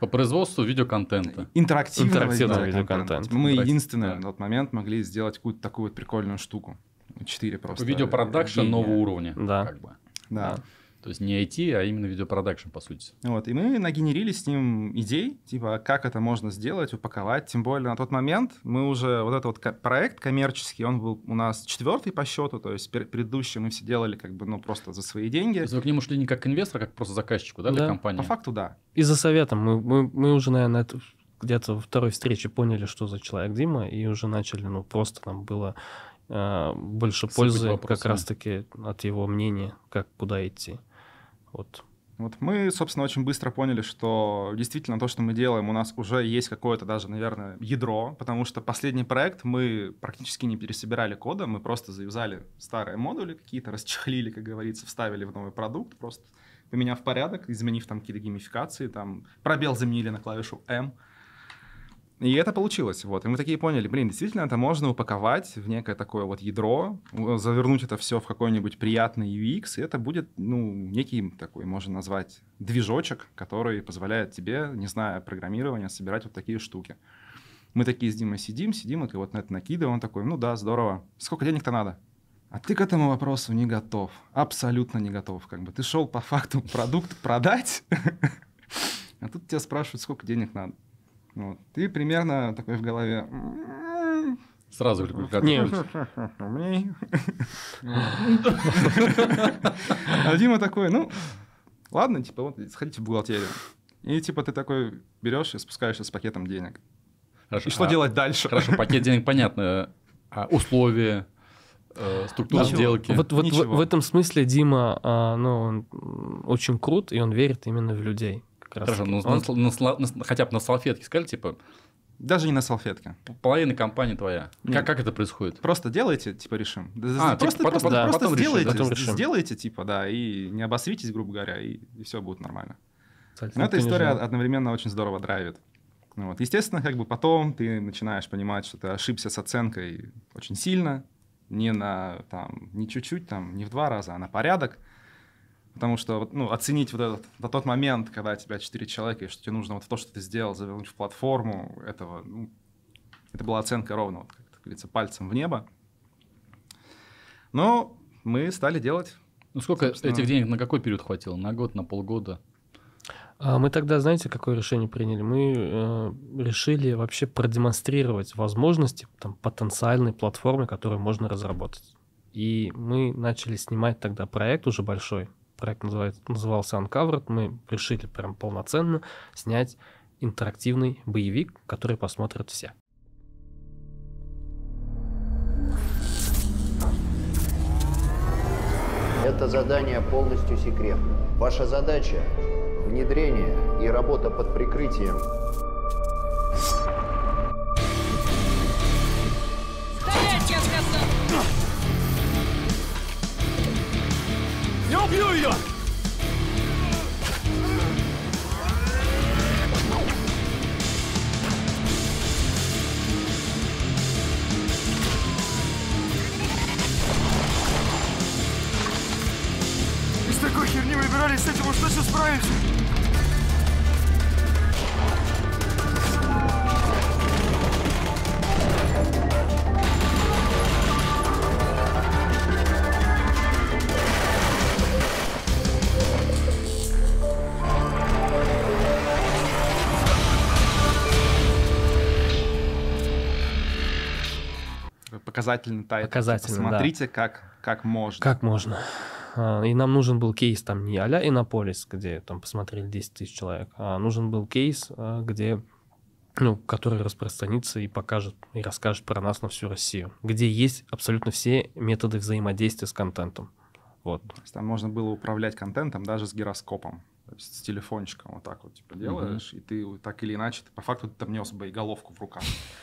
По производству видеоконтента. интерактивного, Интерактивного видеоконтента. видеоконтента. Мы Интерактив- единственные да. на тот момент могли сделать какую-то такую вот прикольную штуку. Четыре просто. Видеопродакшн нового уровня. Да. Как бы. Да. Да. То есть не IT, а именно видеопродакшн, по сути. Вот, и мы нагенерили с ним идей, типа, как это можно сделать, упаковать. Тем более на тот момент мы уже, вот этот вот проект коммерческий, он был у нас четвертый по счету, то есть предыдущий мы все делали как бы, ну, просто за свои деньги. То есть вы к нему шли не как инвестор, а как просто заказчику, да, для Да, компании? По факту, да. И за советом мы, мы, мы уже, наверное, это где-то во второй встрече поняли, что за человек Дима, и уже начали, ну, просто нам было э, больше Сыпать пользы как раз-таки от его мнения, как куда идти. Вот. Вот мы, собственно, очень быстро поняли, что действительно то, что мы делаем, у нас уже есть какое-то даже, наверное, ядро, потому что последний проект мы практически не пересобирали кода, мы просто завязали старые модули какие-то, расчехлили, как говорится, вставили в новый продукт, просто поменяв порядок, изменив там какие-то геймификации, там пробел заменили на клавишу M. И это получилось, вот. И мы такие поняли, блин, действительно, это можно упаковать в некое такое вот ядро, завернуть это все в какой-нибудь приятный UX, и это будет, ну, некий такой, можно назвать, движочек, который позволяет тебе, не зная программирования, собирать вот такие штуки. Мы такие с Димой сидим, сидим, и вот на это накидываем, он такой, ну да, здорово. Сколько денег-то надо? А ты к этому вопросу не готов. Абсолютно не готов. Как бы ты шел по факту продукт продать, а тут тебя спрашивают, сколько денег надо. Вот. Ты примерно такой в голове. «М, Сразу калькулятор Не, включил. Мне. А Дима такой, ну, ладно, типа, вот сходите в бухгалтерию. И типа ты такой берешь и спускаешься с пакетом денег. Хорошо. И что А, делать дальше? Хорошо, пакет денег понятно. А условия, э, структура Ничего. сделки. Вот, вот в, Ничего. в этом смысле Дима, а, ну, он очень крут, и он верит именно в людей. Хорошо, ну, Он- на на на хотя бы на салфетке сказали, типа, Даже не на салфетке. половина компании твоя. Нет. Как, как это происходит? Просто делайте, типа, решим. А, просто типа, потом- просто, да, просто потом решим, сделайте, потом решим. сделайте, типа, да, и не обосритесь, грубо говоря, и, все будет нормально. Кстати, Но эта никто не история одновременно очень здорово драйвит. Ну Вот. Естественно, как бы потом ты начинаешь понимать, что ты ошибся с оценкой очень сильно, не на там, не чуть-чуть, там, не в два раза, а на порядок. Потому что ну, оценить вот этот, на тот момент, когда тебя четыре человека, и что тебе нужно вот то, что ты сделал, завернуть в платформу, этого, ну, это была оценка ровно, вот, как говорится, пальцем в небо. Но мы стали делать. Ну, сколько Собственно. этих денег на какой период хватило? На год, на полгода? А мы тогда, знаете, какое решение приняли? Мы э, решили вообще продемонстрировать возможности там, потенциальной платформы, которую можно разработать. И мы начали снимать тогда проект уже большой. Проект называется, назывался Uncovered. Мы решили прям полноценно снять интерактивный боевик, который посмотрят все. Это задание полностью секретно. Ваша задача – внедрение и работа под прикрытием. Показательный тайп. Показательный, да. Посмотрите, как, как можно. Как можно? А, И нам нужен был кейс там не а-ля Иннополис, где там посмотрели 10 тысяч человек, а нужен был кейс, а, где ну, который распространится и покажет, и расскажет про нас на всю Россию, где есть абсолютно все методы взаимодействия с контентом. Вот. То есть Там можно было управлять контентом даже с гироскопом. С телефончиком вот так вот типа делаешь, и ты так или иначе, ты по факту ты там нес боеголовку в руках.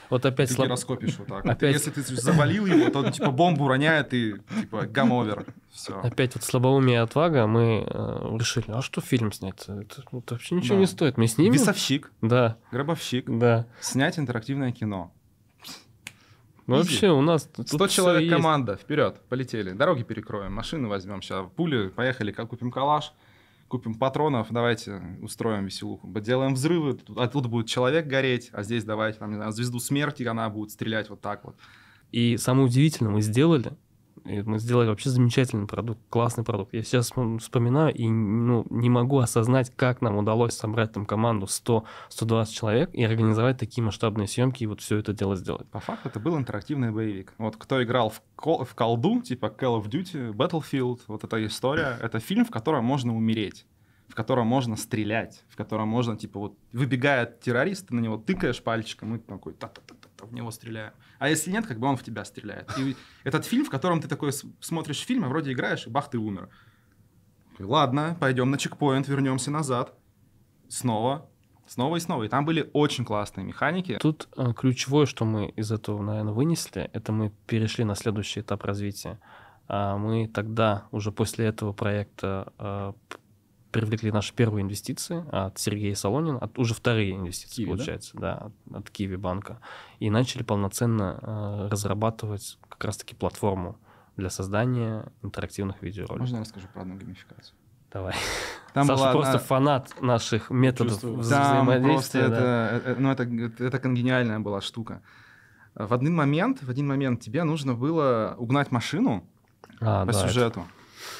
Вот опять Ты слаб- гироскопишь вот так. Опять- Если ты завалил его, то он типа бомбу роняет и типа гамовер. Все. Опять вот слабоумие и отвага, мы э, решили, а что фильм снять? Это, это вообще ничего Да. не стоит. Мы снимем. Весовщик, Да, гробовщик, да. снять интерактивное кино. Ну, Вообще у нас тут 100 всё человек команда, вперед, полетели. Дороги перекроем, машины возьмем сейчас, пули, поехали, купим калаш, купим патронов, давайте устроим веселуху. Делаем взрывы, оттуда будет человек гореть, а здесь давайте, там, не знаю, звезду смерти, она будет стрелять вот так вот. И самое удивительное, мы сделали, и мы сделали вообще замечательный продукт, классный продукт. Я сейчас вспом- вспоминаю и ну, не могу осознать, как нам удалось собрать там команду 100-120 человек и организовать такие масштабные съемки и вот все это дело сделать. По факту это был интерактивный боевик. Вот кто играл в, кол- в колду, типа Call of Duty, Battlefield, вот эта история, это фильм, в котором можно умереть, в котором можно стрелять, в котором можно, типа, вот выбегает террорист, ты на него тыкаешь пальчиком и такой та-та-та-та в него стреляю. А если нет, как бы он в тебя стреляет. И этот фильм, в котором ты такой смотришь фильм, а вроде играешь, и бах, ты умер. Ладно, пойдем на чекпоинт, вернемся назад. Снова, снова и снова. И там были очень классные механики. Тут э, ключевое, что мы из этого, наверное, вынесли, это мы перешли на следующий этап развития. А мы тогда, уже после этого проекта, э, привлекли наши первые инвестиции от Сергея Солонина, от, уже вторые инвестиции, Киви, да? получается, да, от, от Киви банка. И начали полноценно э, разрабатывать как раз-таки платформу для создания интерактивных видеороликов. Можно я расскажу про одну геймификацию? Давай. Там Саша была просто одна- фанат наших методов Чувствую. вза- Там просто взаимодействия. да. это, э, ну, это, это конгениальная была штука. В один момент, в один момент тебе нужно было угнать машину А, по да, это- сюжету.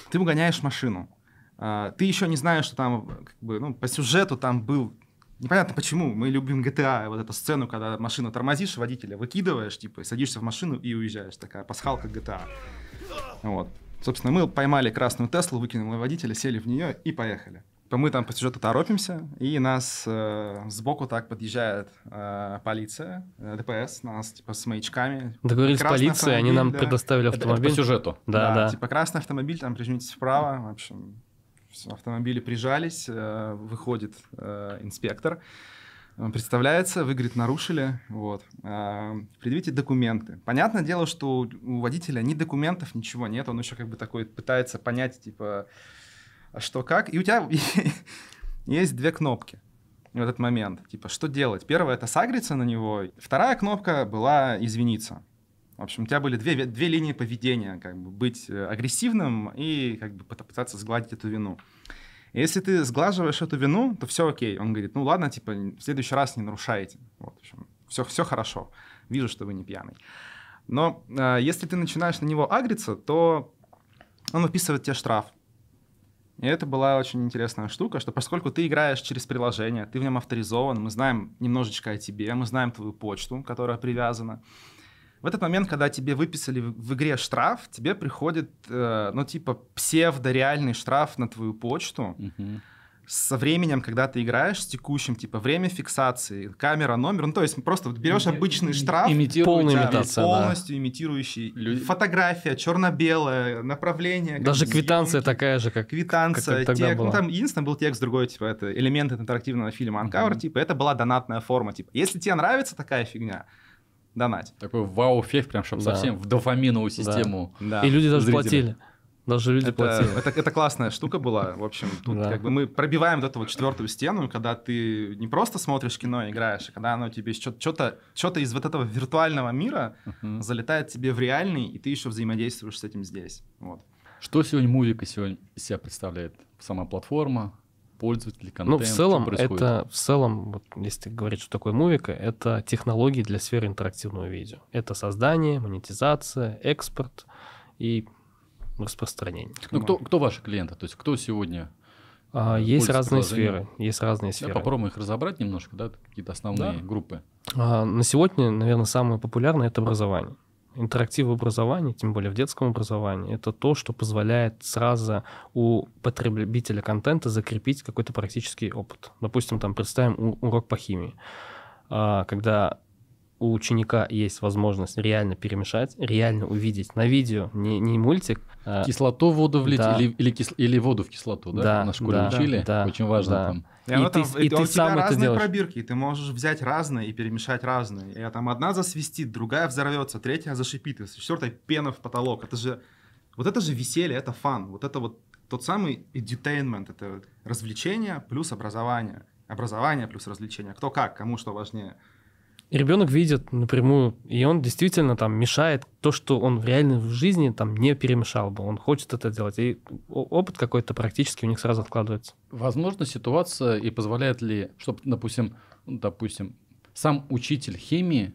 Ты угоняешь машину. А, Ты еще не знаешь, что там, как бы, ну, по сюжету там был Непонятно почему. Мы любим GTA, вот эту сцену, когда машину тормозишь, водителя выкидываешь, типа, и садишься в машину и уезжаешь. Такая пасхалка GTA. Вот. Собственно, мы поймали красную Теслу, выкинули водителя, сели в нее и поехали. Типа, Мы там по сюжету торопимся, и нас э, сбоку так подъезжает э, полиция, э, ДПС, нас типа с маячками. Договорились с полицией, они нам автомобиль, да. предоставили Это, это по автомобиль. сюжету. Да, да. Типа красный автомобиль, там прижмитесь вправо. В общем, автомобили прижались, э, выходит э, инспектор. Он представляется, вы, говорит, нарушили, вот. Э, предъявите документы. Понятное дело, что у- у водителя ни документов, ничего нет, он еще как бы такой пытается понять, типа, а что как. И у тебя есть две кнопки в этот момент. Типа, что делать? Первая — это сагриться на него. Вторая кнопка была «извиниться». В общем, у тебя были две, две линии поведения, как бы быть э, агрессивным и как бы пыта- пытаться сгладить эту вину. Если ты сглаживаешь эту вину, то все окей. Он говорит, ну ладно, типа, в следующий раз не нарушайте. Вот, в общем, все, все хорошо. Вижу, что вы не пьяный. Но э, если ты начинаешь на него агриться, то он выписывает тебе штраф. И это была очень интересная штука, что поскольку ты играешь через приложение, ты в нем авторизован, мы знаем немножечко о тебе, мы знаем твою почту, которая привязана. В этот момент, когда тебе выписали в игре штраф, тебе приходит, э, ну, типа, псевдореальный штраф на твою почту со временем, когда ты играешь, с текущим, типа, время фиксации, камера, номер. Ну, то есть просто вот берешь обычный штраф, Полная имитация. да. полностью имитирующий. Люди- Фотография, черно-белое, направление. Даже квитанция съемки. такая же, как... Квитанция, как тогда текст. Ну, там единственное был текст другой, типа, это элементы интерактивного фильма Uncover, Мгм. типа, это была донатная форма, типа, если тебе нравится такая фигня, донать. Такой вау-эффект, прям, чтобы Да. совсем в дофаминовую систему. Да. И люди даже Зрители. платили. Даже люди Это, платили. это, это классная штука была. В общем, тут Да. как бы мы пробиваем вот эту вот четвертую стену, когда ты не просто смотришь кино и играешь, а когда оно тебе что-то, что-то из вот этого виртуального мира Мгм. залетает тебе в реальный, и ты еще взаимодействуешь с этим здесь. Вот. Что сегодня мувика сегодня из себя представляет? Сама платформа, пользователи, контент? Ну, в целом, это, в целом, вот, если говорить, что такое мувика, это технологии для сферы интерактивного видео. Это создание, монетизация, экспорт и распространение. Ну, кто, кто ваши клиенты? То есть кто сегодня? А, есть разные сферы. Есть разные Да, сферы. попробуем их разобрать немножко, да, какие-то основные Да. группы. А, На сегодня, наверное, самое популярное это образование. Интерактив в образовании, тем более в детском образовании, это то, что позволяет сразу у потребителя контента закрепить какой-то практический опыт. Допустим, там представим урок по химии, А, когда у ученика есть возможность реально перемешать, реально увидеть на видео, не, не мультик, а Кислоту в воду влить Да. или, или, кис- или воду в кислоту, да? Да, На школе да, учили, да, очень важно да. там. И, И оно ты- там- и у ты тебя сам это разные делаешь. пробирки, и ты можешь взять разные и перемешать разные. И там одна засвистит, другая взорвется, третья зашипит, и четвертая пена в потолок. Это же Вот это же веселье, это фан, вот это вот тот самый edutainment, это развлечение плюс образование, образование плюс развлечение. Кто как, кому что важнее. И ребенок видит напрямую, и он действительно там мешает то, что он реально в жизни там не перемешал бы. Он хочет это делать. И опыт какой-то практически у них сразу откладывается. Возможно, ситуация и позволяет ли, чтобы, допустим, допустим, сам учитель химии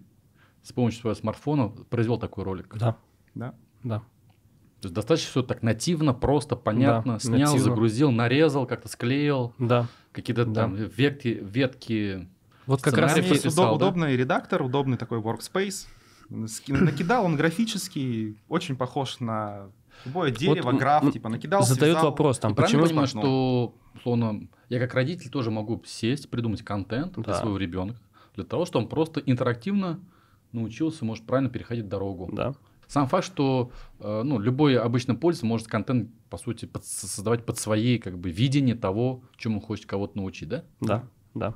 с помощью своего смартфона произвел такой ролик. Да, Да? да. То есть достаточно все так нативно, просто, понятно, Да, снял, нативно. загрузил, нарезал, как-то склеил, Да. какие-то Да. там ветки, ветки. Вот как раз таки есть прописал, удо- да? удобный редактор, удобный такой workspace. Накидал он графический, очень похож на любое дерево, м, граф, типа накидал, задают связал. вопрос там, почему... понимаю, смартфон? что, условно, я как родитель тоже могу сесть, придумать контент для Да. своего ребенка, для того, чтобы он просто интерактивно научился, может правильно переходить дорогу. Да, Сам факт, что э, ну, любой обычный пользователь может контент, по сути, под- создавать под свои как бы, видение того, чему хочет кого-то научить, да? да, да.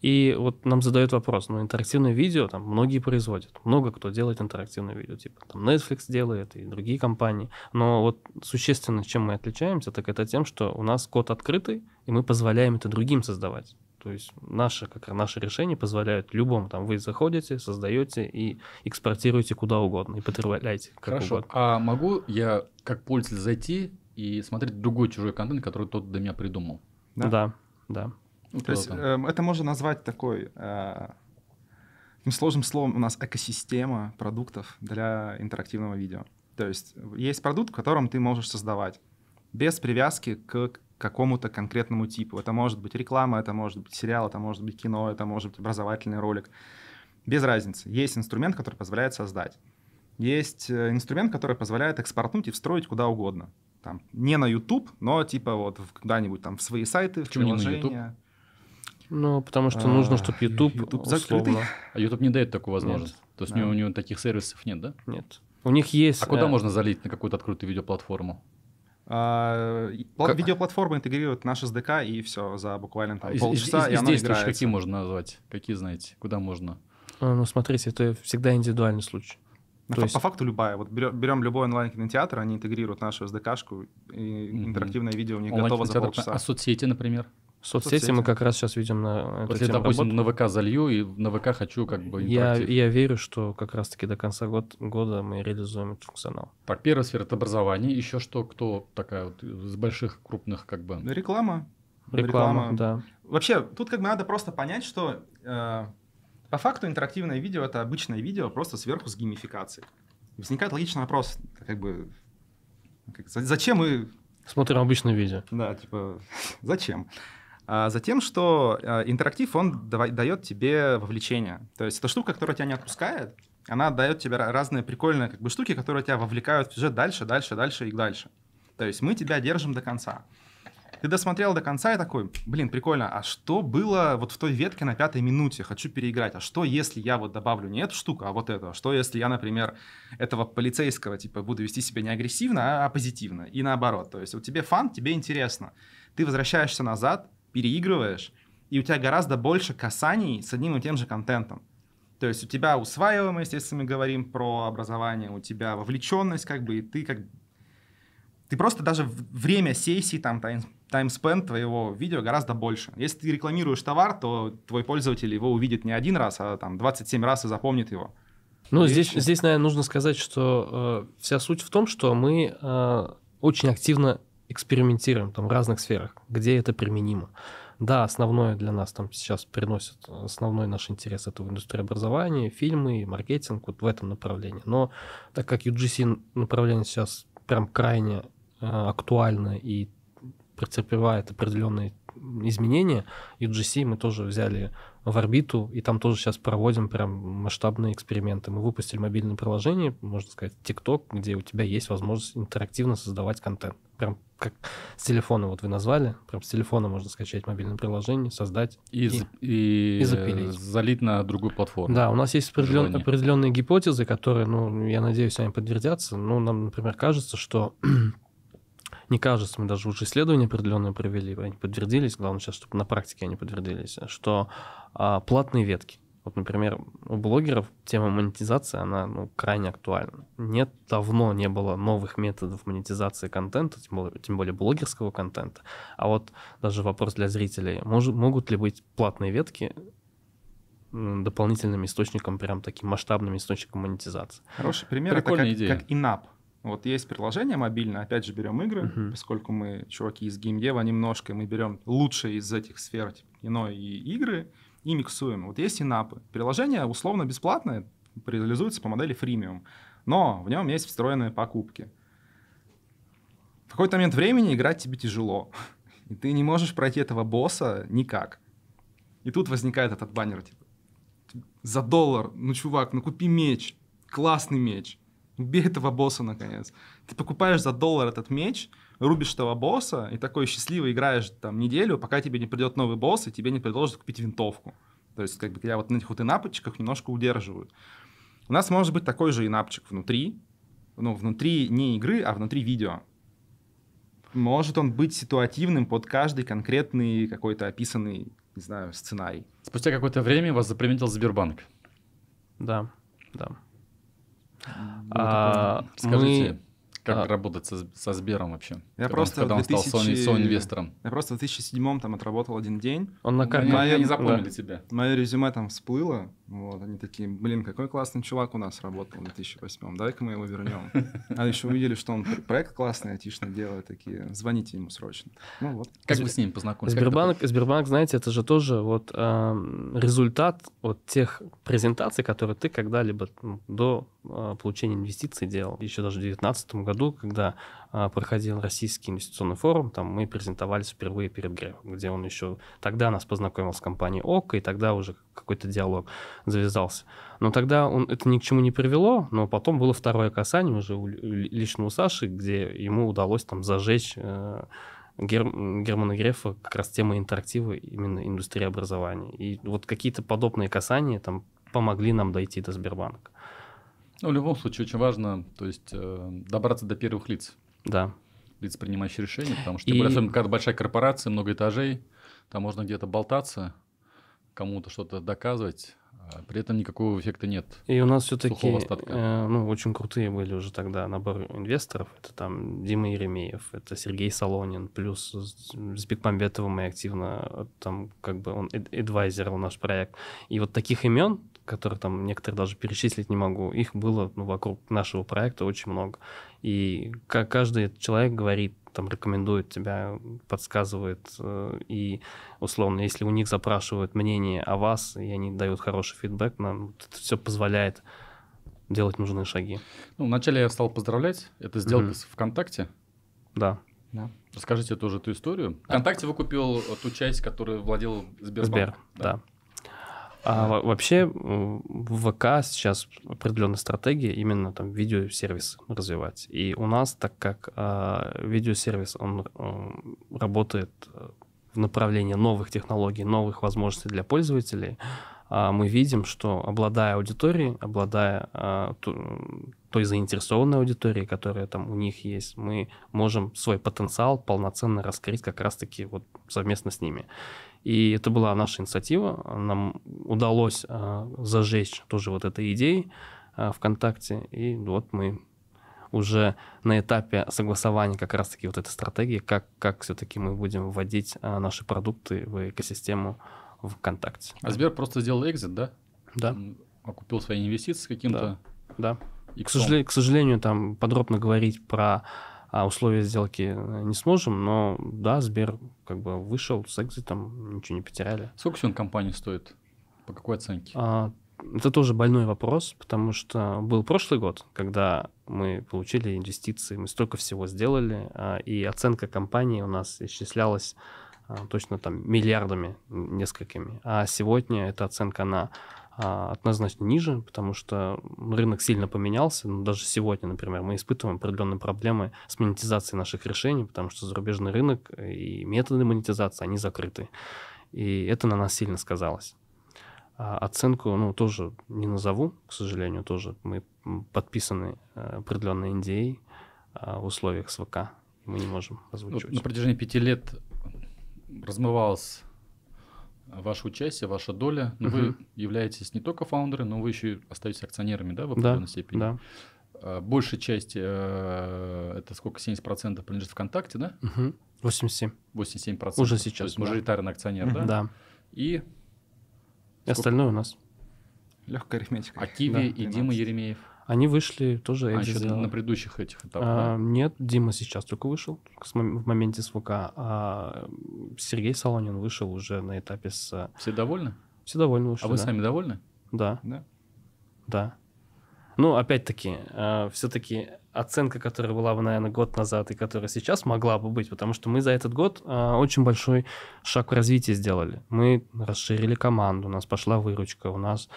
И вот нам задают вопрос, ну, интерактивное видео там многие производят, много кто делает интерактивное видео, типа там Netflix делает и другие компании, но вот существенно, чем мы отличаемся, так это тем, что у нас код открытый, и мы позволяем это другим создавать. То есть наши, как наши решения позволяют любому, там вы заходите, создаете и экспортируете куда угодно, и потребляете как Хорошо. угодно. А могу я как пользователь зайти и смотреть другой чужой контент, который тот для меня придумал? Да. Да, да. Ну, То есть эм, это можно назвать такой э, таким сложным словом у нас экосистема продуктов для интерактивного видео. То есть есть продукт, в котором ты можешь создавать без привязки к какому-то конкретному типу. Это может быть реклама, это может быть сериал, это может быть кино, это может быть образовательный ролик. Без разницы. Есть инструмент, который позволяет создать. Есть э, инструмент, который позволяет экспортнуть и встроить куда угодно. Там, не на YouTube, но типа вот куда-нибудь там в свои сайты, в Почему не на YouTube? Ну, потому что нужно, А, чтобы YouTube, YouTube закрытый. А YouTube не дает такую возможность. То есть у, Да. него, у него таких сервисов нет, да? Нет. У них есть... А куда э, можно залить на какую-то открытую видеоплатформу? А, и Как- Видеоплатформа интегрирует наш SDK, и все, за буквально там, А из, полчаса, из- и из оно действующих играется. какие можно назвать? Какие знаете? Куда можно? А, Ну, смотрите, это всегда индивидуальный случай. То есть- По факту любая. Вот берем, берем любой онлайн-кинотеатр, они интегрируют нашу SDK-шку, и Мгм. интерактивное видео у них готово за полчаса. А соцсети, например? Соцсети, Соцсети. мы как раз сейчас видим на эту Вот я, допустим, работу. на ВК залью, и на ВК хочу как бы я, я верю, что как раз-таки до конца год, года мы реализуем этот функционал. Так, первая сфера — это образование. Еще что, кто такая вот из больших, крупных как бы... Реклама. Реклама, да. Вообще, тут как бы надо просто понять, что э, по факту интерактивное видео — это обычное видео, просто сверху с геймификацией. Возникает логичный вопрос, как бы, как- за- зачем мы Смотрим обычное видео. Да, типа, зачем? А затем, что а, интерактив, он дает тебе вовлечение. То есть это штука, которая тебя не отпускает, она дает тебе ра- разные прикольные как бы, штуки, которые тебя вовлекают в сюжет дальше, дальше, дальше и дальше. То есть мы тебя держим до конца. Ты досмотрел до конца и такой, блин, прикольно, а что было вот в той ветке на пятой минуте? Хочу переиграть. А что, если я вот добавлю не эту штуку, а вот эту? А что, если я, например, этого полицейского, типа, буду вести себя не агрессивно, а позитивно? И наоборот. То есть вот тебе фан, тебе интересно. Ты возвращаешься назад, переигрываешь, и у тебя гораздо больше касаний с одним и тем же контентом. То есть у тебя усваиваемость, если мы говорим про образование, у тебя вовлеченность, как бы, и ты как ты просто даже время сессии, там, тайм, таймспенд твоего видео гораздо больше. Если ты рекламируешь товар, то твой пользователь его увидит не один раз, а там 27 раз и запомнит его. Ну, Вещи. здесь, здесь, наверное, нужно сказать, что э, вся суть в том, что мы э, очень активно экспериментируем там, в разных сферах, где это применимо. Да, основное для нас там сейчас приносит, основной наш интерес это в индустрии образования, фильмы, маркетинг, вот в этом направлении. Но так как UGC направление сейчас прям крайне э, актуально и претерпевает определенные изменения, UGC мы тоже взяли в орбиту, и там тоже сейчас проводим прям масштабные эксперименты. Мы выпустили мобильное приложение, можно сказать, TikTok, где у тебя есть возможность интерактивно создавать контент. Прям как с телефона, вот вы назвали, прям с телефона можно скачать мобильное приложение, создать. И, И- и, и запилить. залить на другую платформу. Да, у нас есть определен- Желание. определенные гипотезы, которые, ну, я надеюсь, они подтвердятся. Ну, нам, например, кажется, что не кажется, мы даже уже исследования определенные провели, они подтвердились, главное сейчас, чтобы на практике они подтвердились, что а, платные ветки Вот, например, у блогеров тема монетизации, она ну, крайне актуальна. Нет, давно не было новых методов монетизации контента, тем более, тем более блогерского контента. А вот даже вопрос для зрителей, может, могут ли быть платные ветки м, дополнительным источником, прям таким масштабным источником монетизации? Хороший пример это Прикольная как, идея. как Inap. Вот есть приложение мобильное, опять же берем игры, Мгм. поскольку мы чуваки из геймдева немножко, мы берем лучшие из этих сфер, типа кино и игры, и миксуем. Вот есть инапы. Приложение условно бесплатное, реализуется по модели фримиум, но в нем есть встроенные покупки. В какой-то момент времени играть тебе тяжело, и ты не можешь пройти этого босса никак. И тут возникает этот баннер, типа, за доллар, ну, чувак, ну купи меч, классный меч, убей этого босса, наконец. Ты покупаешь за доллар этот меч, рубишь этого босса, и такой счастливый играешь там неделю, пока тебе не придет новый босс, и тебе не предложат купить винтовку. То есть, как бы, я вот на этих вот инапочках немножко удерживаю. У нас может быть такой же инапчик внутри, ну, внутри не игры, а внутри видео. Может он быть ситуативным под каждый конкретный какой-то описанный, не знаю, сценарий. Спустя какое-то время вас заприметил Сбербанк. Да, да. А. Скажите, мы- как а- работать со, со Сбером вообще? Я Когда он- просто когда он в стал 2000 Sony, Sony-инвестором. Я просто в 2007 там отработал один день. Он на Они, карте. Моя- они да. запомнили тебя. Мое резюме там всплыло. Вот, они такие, блин, какой классный чувак у нас работал в 2008 Давай-ка мы его вернем. А еще увидели, что он пр- проект классный, айтишный делает, такие, звоните ему срочно. Ну вот. Как вы с ним познакомились? Сбербанк, Сбербанк, знаете, это же тоже вот эм, результат вот тех презентаций, которые ты когда-либо до э, получения инвестиций делал. Еще даже в 2019 году, когда э, проходил российский инвестиционный форум, там мы презентовались впервые перед Грефом, где он еще тогда нас познакомил с компанией ОК, и тогда уже какой-то диалог завязался. Но тогда он, это ни к чему не привело, но потом было второе касание уже у, ли- лично у Саши, где ему удалось там зажечь э, Гер- Германа Грефа как раз тема интерактива именно индустрии образования. И вот какие-то подобные касания там помогли нам дойти до Сбербанка. Ну, в любом случае, очень важно, то есть, э, добраться до первых лиц, Да. лиц, принимающих решения, потому что, И- тем более, особенно, когда большая корпорация, много этажей, там можно где-то болтаться, кому-то что-то доказывать, а при этом никакого эффекта нет. И у нас все-таки остатка. ну, очень крутые были уже тогда набор инвесторов. Это там Дима Еремеев, это Сергей Солонин, плюс с Бекмамбетовым мы активно э, там как бы он эдвайзерил наш проект. И вот таких имен, которые там некоторые даже перечислить не могу, их было ну, вокруг нашего проекта очень много. И ка- каждый человек говорит, там рекомендует тебя, подсказывает, э, и условно, если у них запрашивают мнение о вас, и они дают хороший фидбэк, нам это все позволяет делать нужные шаги. Ну, вначале я стал поздравлять, это сделка Мгм. с ВКонтакте. Да. Расскажите тоже эту историю. ВКонтакте выкупил ту часть, которую владел Сбербанк. Сбер, да. А во- вообще в ВК сейчас определенная стратегия именно там видеосервис развивать. И у нас, так как а, видеосервис, он м, работает э, в направлении новых технологий, новых возможностей для пользователей, а, мы видим, что обладая аудиторией, обладая ту- той заинтересованной аудиторией, которая там у них есть, мы можем свой потенциал полноценно раскрыть как раз-таки вот совместно с ними. И это была наша инициатива. Нам удалось а, зажечь тоже вот этой идеей а, ВКонтакте. И вот мы уже на этапе согласования как раз-таки вот этой стратегии, как, как все-таки мы будем вводить а, наши продукты в экосистему ВКонтакте. А Сбер просто сделал экзит, да? Да, Он окупил свои инвестиции с каким-то да. К, иксом. сожалению, к сожалению, там подробно говорить про а, условия сделки э, не сможем, но да, Сбер как бы вышел с экзитом, ничего не потеряли. Сколько сегодня компания стоит? По какой оценке? А, Это тоже больной вопрос, потому что был прошлый год, когда мы получили инвестиции, мы столько всего сделали, а, и оценка компании у нас исчислялась а, точно там миллиардами несколькими. А сегодня эта оценка, она а, однозначно ниже, потому что рынок сильно поменялся. Ну, даже сегодня, например, мы испытываем определенные проблемы с монетизацией наших решений, потому что зарубежный рынок и методы монетизации, они закрыты. И это на нас сильно сказалось. А оценку, ну, тоже не назову, к сожалению, тоже мы подписаны э, определенные NDA а, в условиях СВК, мы не можем озвучивать. на протяжении пяти лет размывалась ваше участие, ваша доля. Но вы Мгм. являетесь не только фаундеры, но вы еще и остаетесь акционерами, да, в Да, определенной степени? да. А, Большая часть, э, это сколько, 70% принадлежит ВКонтакте, да? Мгм. 87. 87%. Уже То сейчас, есть да. мажоритарный акционер, да? Да. И И остальное у нас. Легкая арифметика. Акиви Да, и Дима 13. Еремеев. Они вышли тоже А, еще на предыдущих этих этапах, А, да? Нет, Дима сейчас только вышел в моменте с ВК, а Сергей Солонин вышел уже на этапе с... Все довольны? Все довольны вышли, А вы да. сами довольны? Да, Да? да. Ну, опять-таки, все-таки оценка, которая была бы, наверное, год назад и которая сейчас могла бы быть, потому что мы за этот год а, очень большой шаг в развитии сделали. Мы расширили команду, у нас пошла выручка, у нас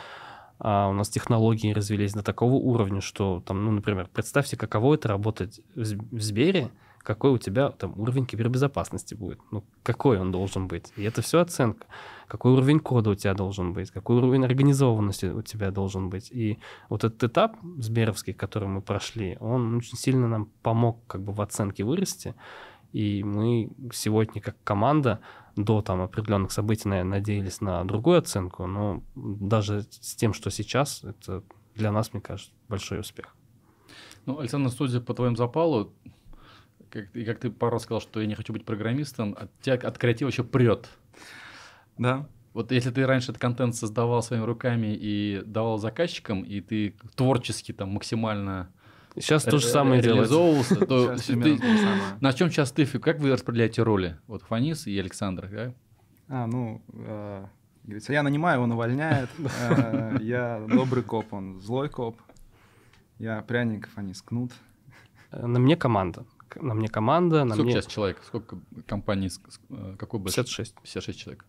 а, у нас технологии развились до такого уровня, что там, ну, например, представьте, каково это работать в Сбере, какой у тебя там уровень кибербезопасности будет, ну, какой он должен быть. И это все оценка. Какой уровень кода у тебя должен быть, какой уровень организованности у тебя должен быть. И вот этот этап сберовский, который мы прошли, он очень сильно нам помог как бы в оценке вырасти. И мы сегодня как команда до там определенных событий, наверное, надеялись на другую оценку, но даже с тем, что сейчас, это для нас, мне кажется, большой успех. Ну, Александр, судя по твоему запалу, как, и как ты пару раз сказал, что я не хочу быть программистом, от тебя от креатива еще прет. Да. Вот если ты раньше этот контент создавал своими руками и давал заказчикам, и ты творчески там максимально Сейчас то же самое делается. реализовывался, то ты- на чем сейчас ты, как вы распределяете роли? Вот Фанис и Александр, да? А, ну, э, говорится, я нанимаю, он увольняет. Э, Я добрый коп, он злой коп. Я пряник, а не скнут. На мне команда. На мне команда, на Сколько мне сейчас человек? Сколько компаний? э, Какой больше? 56. 56 человек.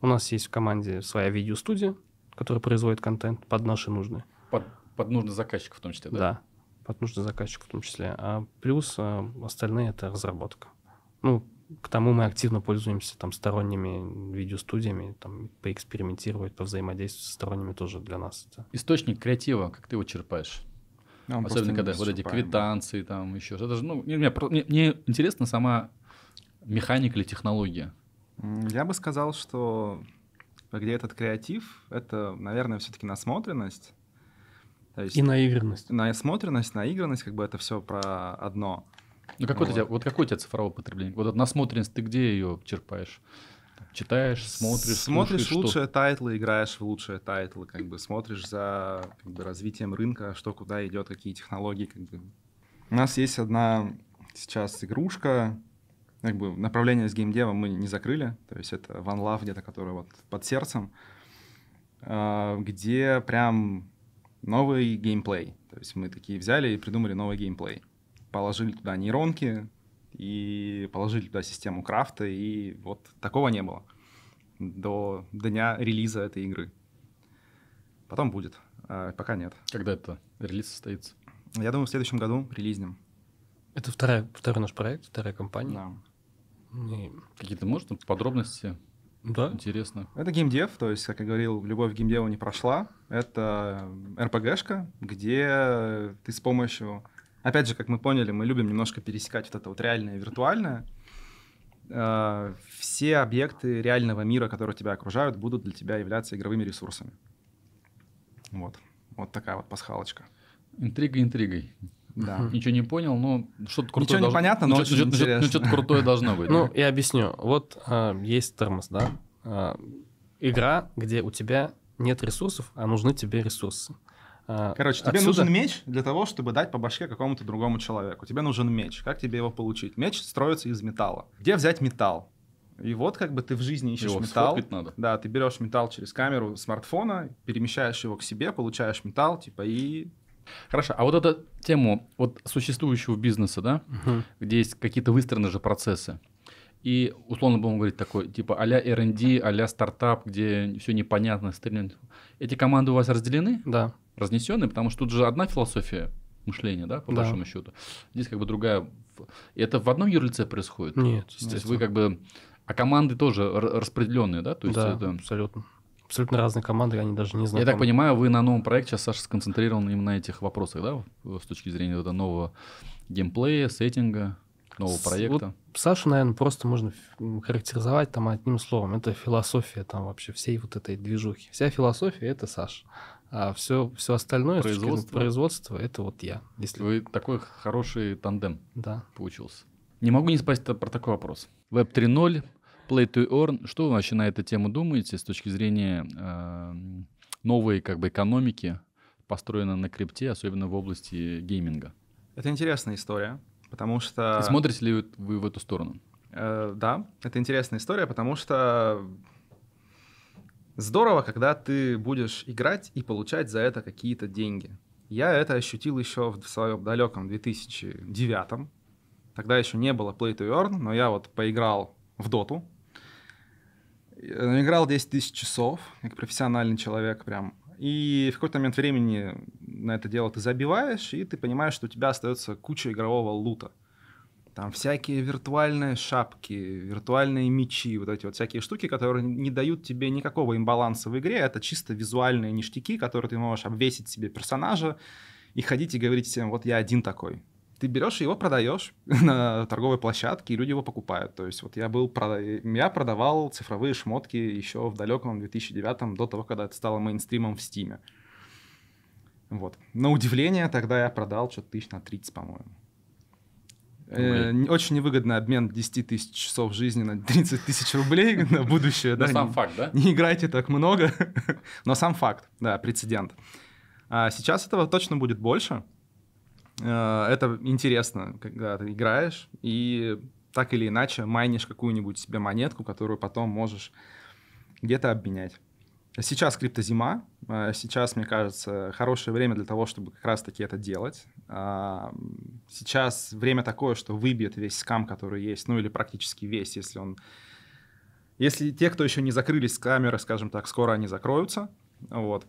У нас есть в команде своя видеостудия, которая производит контент под наши нужды. Под, под нужный заказчик в том числе, да? Да, под нужды заказчика в том числе. А плюс а, остальные это разработка. Ну, к тому мы активно пользуемся там сторонними видеостудиями, там поэкспериментировать, повзаимодействовать со сторонними тоже для нас. Это Источник креатива, как ты его черпаешь? Вам Особенно когда вот эти квитанции, там еще. Это же, ну, мне, мне мне- интересна сама механика или технология. Я бы сказал, что где этот креатив, это, наверное, все-таки насмотренность. То есть И наигранность. насмотренность, наигранность, как бы это все про одно. Ну, какой у тебя, Вот. вот какое у тебя цифровое потребление? Вот насмотренность, ты где ее черпаешь? Читаешь, смотришь, Смотришь слушаешь, лучшие что? тайтлы, играешь в лучшие тайтлы, как бы смотришь за как бы, развитием рынка, что куда идет, какие технологии. Как бы. У нас есть одна сейчас игрушка, как бы направление с геймдевом мы не закрыли, то есть это One Love где-то, который вот под сердцем, а, где прям новый геймплей. То есть мы такие взяли и придумали новый геймплей. Положили туда нейронки и положили туда систему крафта, и вот такого не было до дня релиза этой игры. Потом будет, а пока нет. Когда это релиз состоится? Я думаю, в следующем году релизнем. Это вторая, второй наш проект, вторая компания. Да. И- Какие-то, может, подробности? Да. Интересно. Это геймдев, то есть, как я говорил, любовь к геймдеву не прошла. Это РПГшка, где ты с помощью... Опять же, как мы поняли, мы любим немножко пересекать вот это вот реальное и виртуальное. Э, Все объекты реального мира, которые тебя окружают, будут для тебя являться игровыми ресурсами. Вот. Вот такая вот пасхалочка. Интрига интригой. Да. Ничего не понял, но что-то крутое Ничего не должно- понятно, ну, но что- очень что- что- интересно. Ну, что-то крутое должно быть. Ну, я объясню. Вот а, есть термос, да? А, игра, где у тебя нет ресурсов, а нужны тебе ресурсы. А, Короче, тебе отсюда- нужен меч для того, чтобы дать по башке какому-то другому человеку. Тебе нужен меч. Как тебе его получить? Меч строится из металла. Где взять металл? И вот как бы ты в жизни ищешь Его металл. надо. Да, ты берешь металл через камеру смартфона, перемещаешь его к себе, получаешь металл, типа, и... Хорошо, а вот эту тему вот существующего бизнеса, да, Мгм. где есть какие-то выстроены же процессы, и условно будем говорить такой, типа а-ля R&D, а-ля стартап, где все непонятно, стрельно. Эти команды у вас разделены, Да. разнесены, потому что тут же одна философия мышления, да, по Да. большому счету. Здесь как бы другая. И это в одном юрлице происходит? Нет, То есть вы как бы... А команды тоже распределенные, да? То есть да, это... абсолютно. Абсолютно разные команды, они даже не Я знакомы. так понимаю, вы на новом проекте сейчас, Саша, сконцентрированы именно на этих вопросах, да, с точки зрения вот этого нового геймплея, сеттинга. нового С- проекта? вот Сашу, наверное, просто можно характеризовать там одним словом. Это философия там вообще всей вот этой движухи. Вся философия — это Саша. А все, все остальное, Производство. производства, это вот я. Если... Вы такой хороший тандем Да. получился. Не могу не спросить про такой вопрос. Web 3.0, Play to Earn. Что вы вообще на эту тему думаете с точки зрения э, новой как бы экономики, построенной на крипте, особенно в области гейминга? Это интересная история, потому что... И Смотрите ли вы- в эту сторону? Э, да, это интересная история, потому что здорово, когда ты будешь играть и получать за это какие-то деньги. Я это ощутил еще в своем далеком 2009 Тогда еще не было Play to Earn, но я вот поиграл в доту. Э, Играл 10 тысяч часов, как профессиональный человек прям. И в какой-то момент времени на это дело ты забиваешь, и ты понимаешь, что у тебя остается куча игрового лута. Там всякие виртуальные шапки, виртуальные мечи, вот эти вот всякие штуки, которые не дают тебе никакого имбаланса в игре. Это чисто визуальные ништяки, которые ты можешь обвесить себе персонажа и ходить и говорить всем, вот я один такой. Ты берешь и его продаешь на торговой площадке, и люди его покупают. То есть вот я был, я продавал цифровые шмотки еще в далеком 2009 до того, когда это стало мейнстримом в Стиме. Вот. На удивление, тогда я продал что-то тысяч на 30, по-моему. Э, очень невыгодный обмен 10 тысяч часов жизни на 30 тысяч рублей на будущее. Да, сам факт, да? не играйте так много, но сам факт, да, прецедент. А сейчас этого точно будет больше. Э, Это интересно, когда ты играешь и так или иначе майнишь какую-нибудь себе монетку, которую потом можешь где-то обменять. Сейчас криптозима, э, сейчас, мне кажется, хорошее время для того, чтобы как раз-таки это делать. А, Сейчас время такое, что выбьет весь скам, который есть, ну или практически весь, если он... Если те, кто еще не закрылись с камеры, скажем так, скоро они закроются, вот.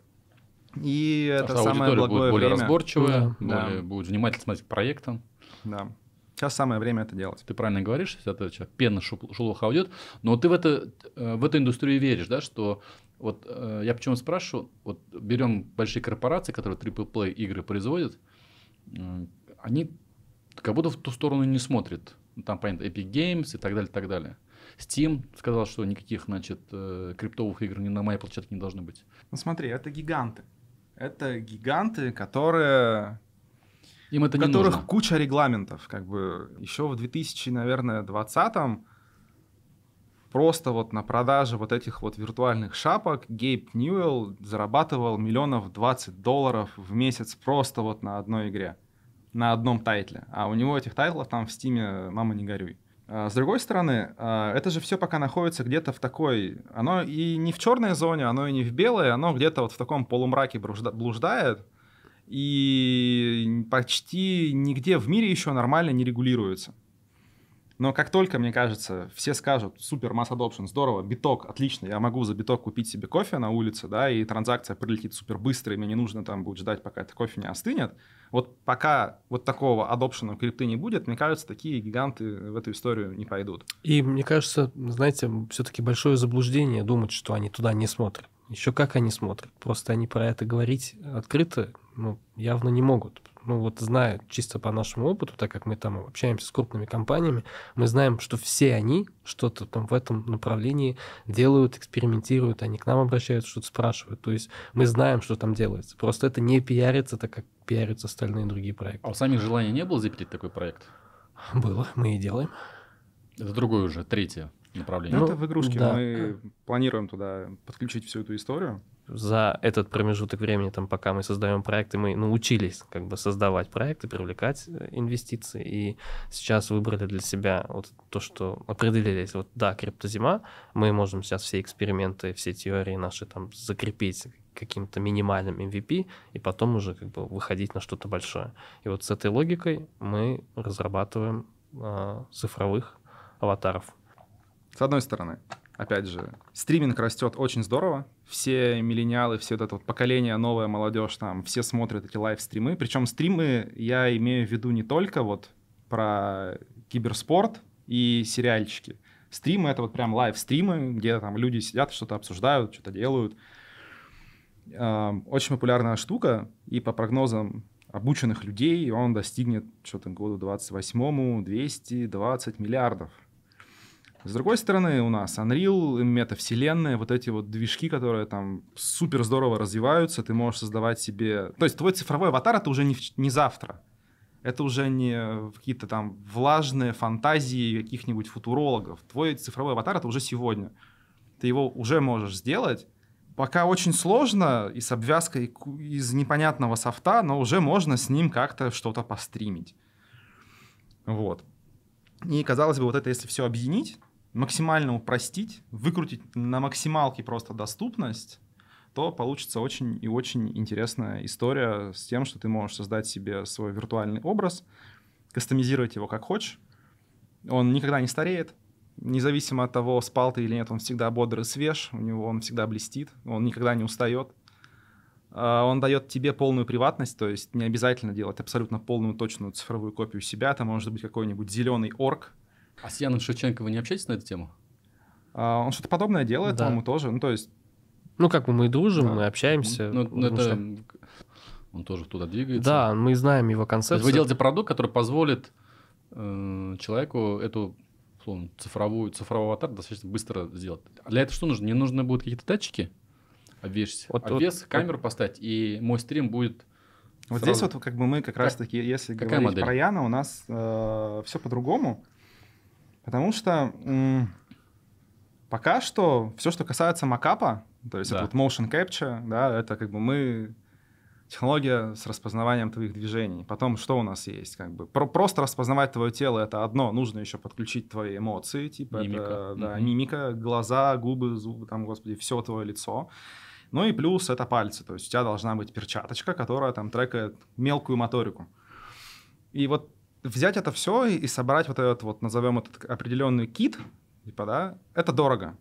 И это что самое аудитория будет благое более время. разборчивая, Да. более- будет внимательно смотреть к проектам. Да. Сейчас самое время это делать. Ты правильно говоришь, если это человек пена шелуха уйдет, но ты в, это, э, в эту индустрию веришь, да, что вот э, я почему спрашиваю, вот берем большие корпорации, которые AAA игры производят, м, они как будто в ту сторону не смотрят. Ну, Там, понятно, Epic Games и так далее, так далее. Steam сказал, что никаких, значит, э, криптовых игр ни на моей площадке не должно быть. Ну смотри, это гиганты. Это гиганты, которые Им это у которых нужно. куча регламентов. Как бы еще в 2000, наверное, 20 просто вот на продаже вот этих вот виртуальных шапок Гейб Ньюэлл зарабатывал миллионов 20 долларов в месяц просто вот на одной игре, на одном тайтле. А у него этих тайтлов там в стиме «Мама, не горюй». А С другой стороны, а, это же все пока находится где-то в такой... Оно и не в черной зоне, оно и не в белой, оно где-то вот в таком полумраке блуждает, и почти нигде в мире еще нормально не регулируется. Но как только, мне кажется, все скажут, супер, масс adoption, здорово, биток, отлично, я могу за биток купить себе кофе на улице, да, и транзакция прилетит супер быстро, и мне не нужно там будет ждать, пока это кофе не остынет. Вот пока вот такого адопшена крипты не будет, мне кажется, такие гиганты в эту историю не пойдут. И мне кажется, знаете, все-таки большое заблуждение думать, что они туда не смотрят. Еще как они смотрят. Просто они про это говорить открыто ну, явно не могут. Ну вот зная чисто по нашему опыту, так как мы там общаемся с крупными компаниями, мы знаем, что все они что-то там в этом направлении делают, экспериментируют, они к нам обращаются, что-то спрашивают. То есть мы знаем, что там делается. Просто это не пиарится так, как пиарятся остальные другие проекты. А у самих желания не было запилить такой проект? Было, мы и делаем. Это другое уже, третье направление. Ну, Ну, это в игрушке, да. мы планируем туда подключить всю эту историю. За этот промежуток времени, там, пока мы создаем проекты, мы научились как бы создавать проекты, привлекать э, инвестиции, и сейчас выбрали для себя вот то, что определились, вот да, криптозима, мы можем сейчас все эксперименты, все теории наши там закрепить каким-то минимальным MVP, и потом уже как бы выходить на что-то большое. И вот с этой логикой мы разрабатываем а, цифровых аватаров. С одной стороны, опять же, стриминг растет очень здорово. Все миллениалы, все это вот поколение, новая молодежь, там, все смотрят эти лайв-стримы. Причем стримы я имею в виду не только вот про киберспорт и сериальчики. Стримы — это вот прям лайв-стримы, где там люди сидят, что-то обсуждают, что-то делают. Эм, Очень популярная штука, и по прогнозам обученных людей, он достигнет что-то году 28-му 220 миллиардов. С другой стороны, у нас Unreal, метавселенная, вот эти вот движки, которые там супер здорово развиваются, ты можешь создавать себе... То есть твой цифровой аватар — это уже не, не завтра. Это уже не какие-то там влажные фантазии каких-нибудь футурологов. Твой цифровой аватар — это уже сегодня. Ты его уже можешь сделать. Пока очень сложно и с обвязкой из непонятного софта, но уже можно с ним как-то что-то постримить. Вот. И казалось бы, вот это если все объединить, максимально упростить, выкрутить на максималке просто доступность, то получится очень и очень интересная история с тем, что ты можешь создать себе свой виртуальный образ, кастомизировать его как хочешь. Он никогда не стареет, независимо от того, спал ты или нет, он всегда бодр и свеж, у него он всегда блестит, он никогда не устает. А, Он дает тебе полную приватность, то есть не обязательно делать абсолютно полную точную цифровую копию себя. Это может быть какой-нибудь зеленый орк. А с Яном Шевченко вы не общаетесь на эту тему? А, Он что-то подобное делает, Да. по-моему, тоже. Ну, то есть, Ну, как бы мы дружим, Да. мы общаемся. Ну, ну, это... что- Он тоже туда двигается. Да, мы знаем его То есть концепцию. вы делаете продукт, который позволит э, человеку эту условно, цифровую, цифровой аватар достаточно быстро сделать. А для этого что нужно? Не нужно будут какие-то датчики обвесить, Вот- вот- обвес, камеру поставить, и мой стрим будет... вот сразу- здесь вот как бы мы как раз-таки, если какая говорить модель? про Яна, у нас все по-другому. Потому что м, пока что все, что касается макапа, то есть Да. это вот motion capture, да, это как бы мы технология с распознаванием твоих движений. Потом что у нас есть? Как бы про- просто распознавать твое тело это одно, нужно еще подключить твои эмоции, типа Мимика. это, да, Мгм. мимика, глаза, губы, зубы, там, господи, все твое лицо. Ну и плюс это пальцы, то есть у тебя должна быть перчаточка, которая там трекает мелкую моторику. И вот взять это все и, и собрать вот этот вот, назовем этот определенный кит, типа, да, это дорого.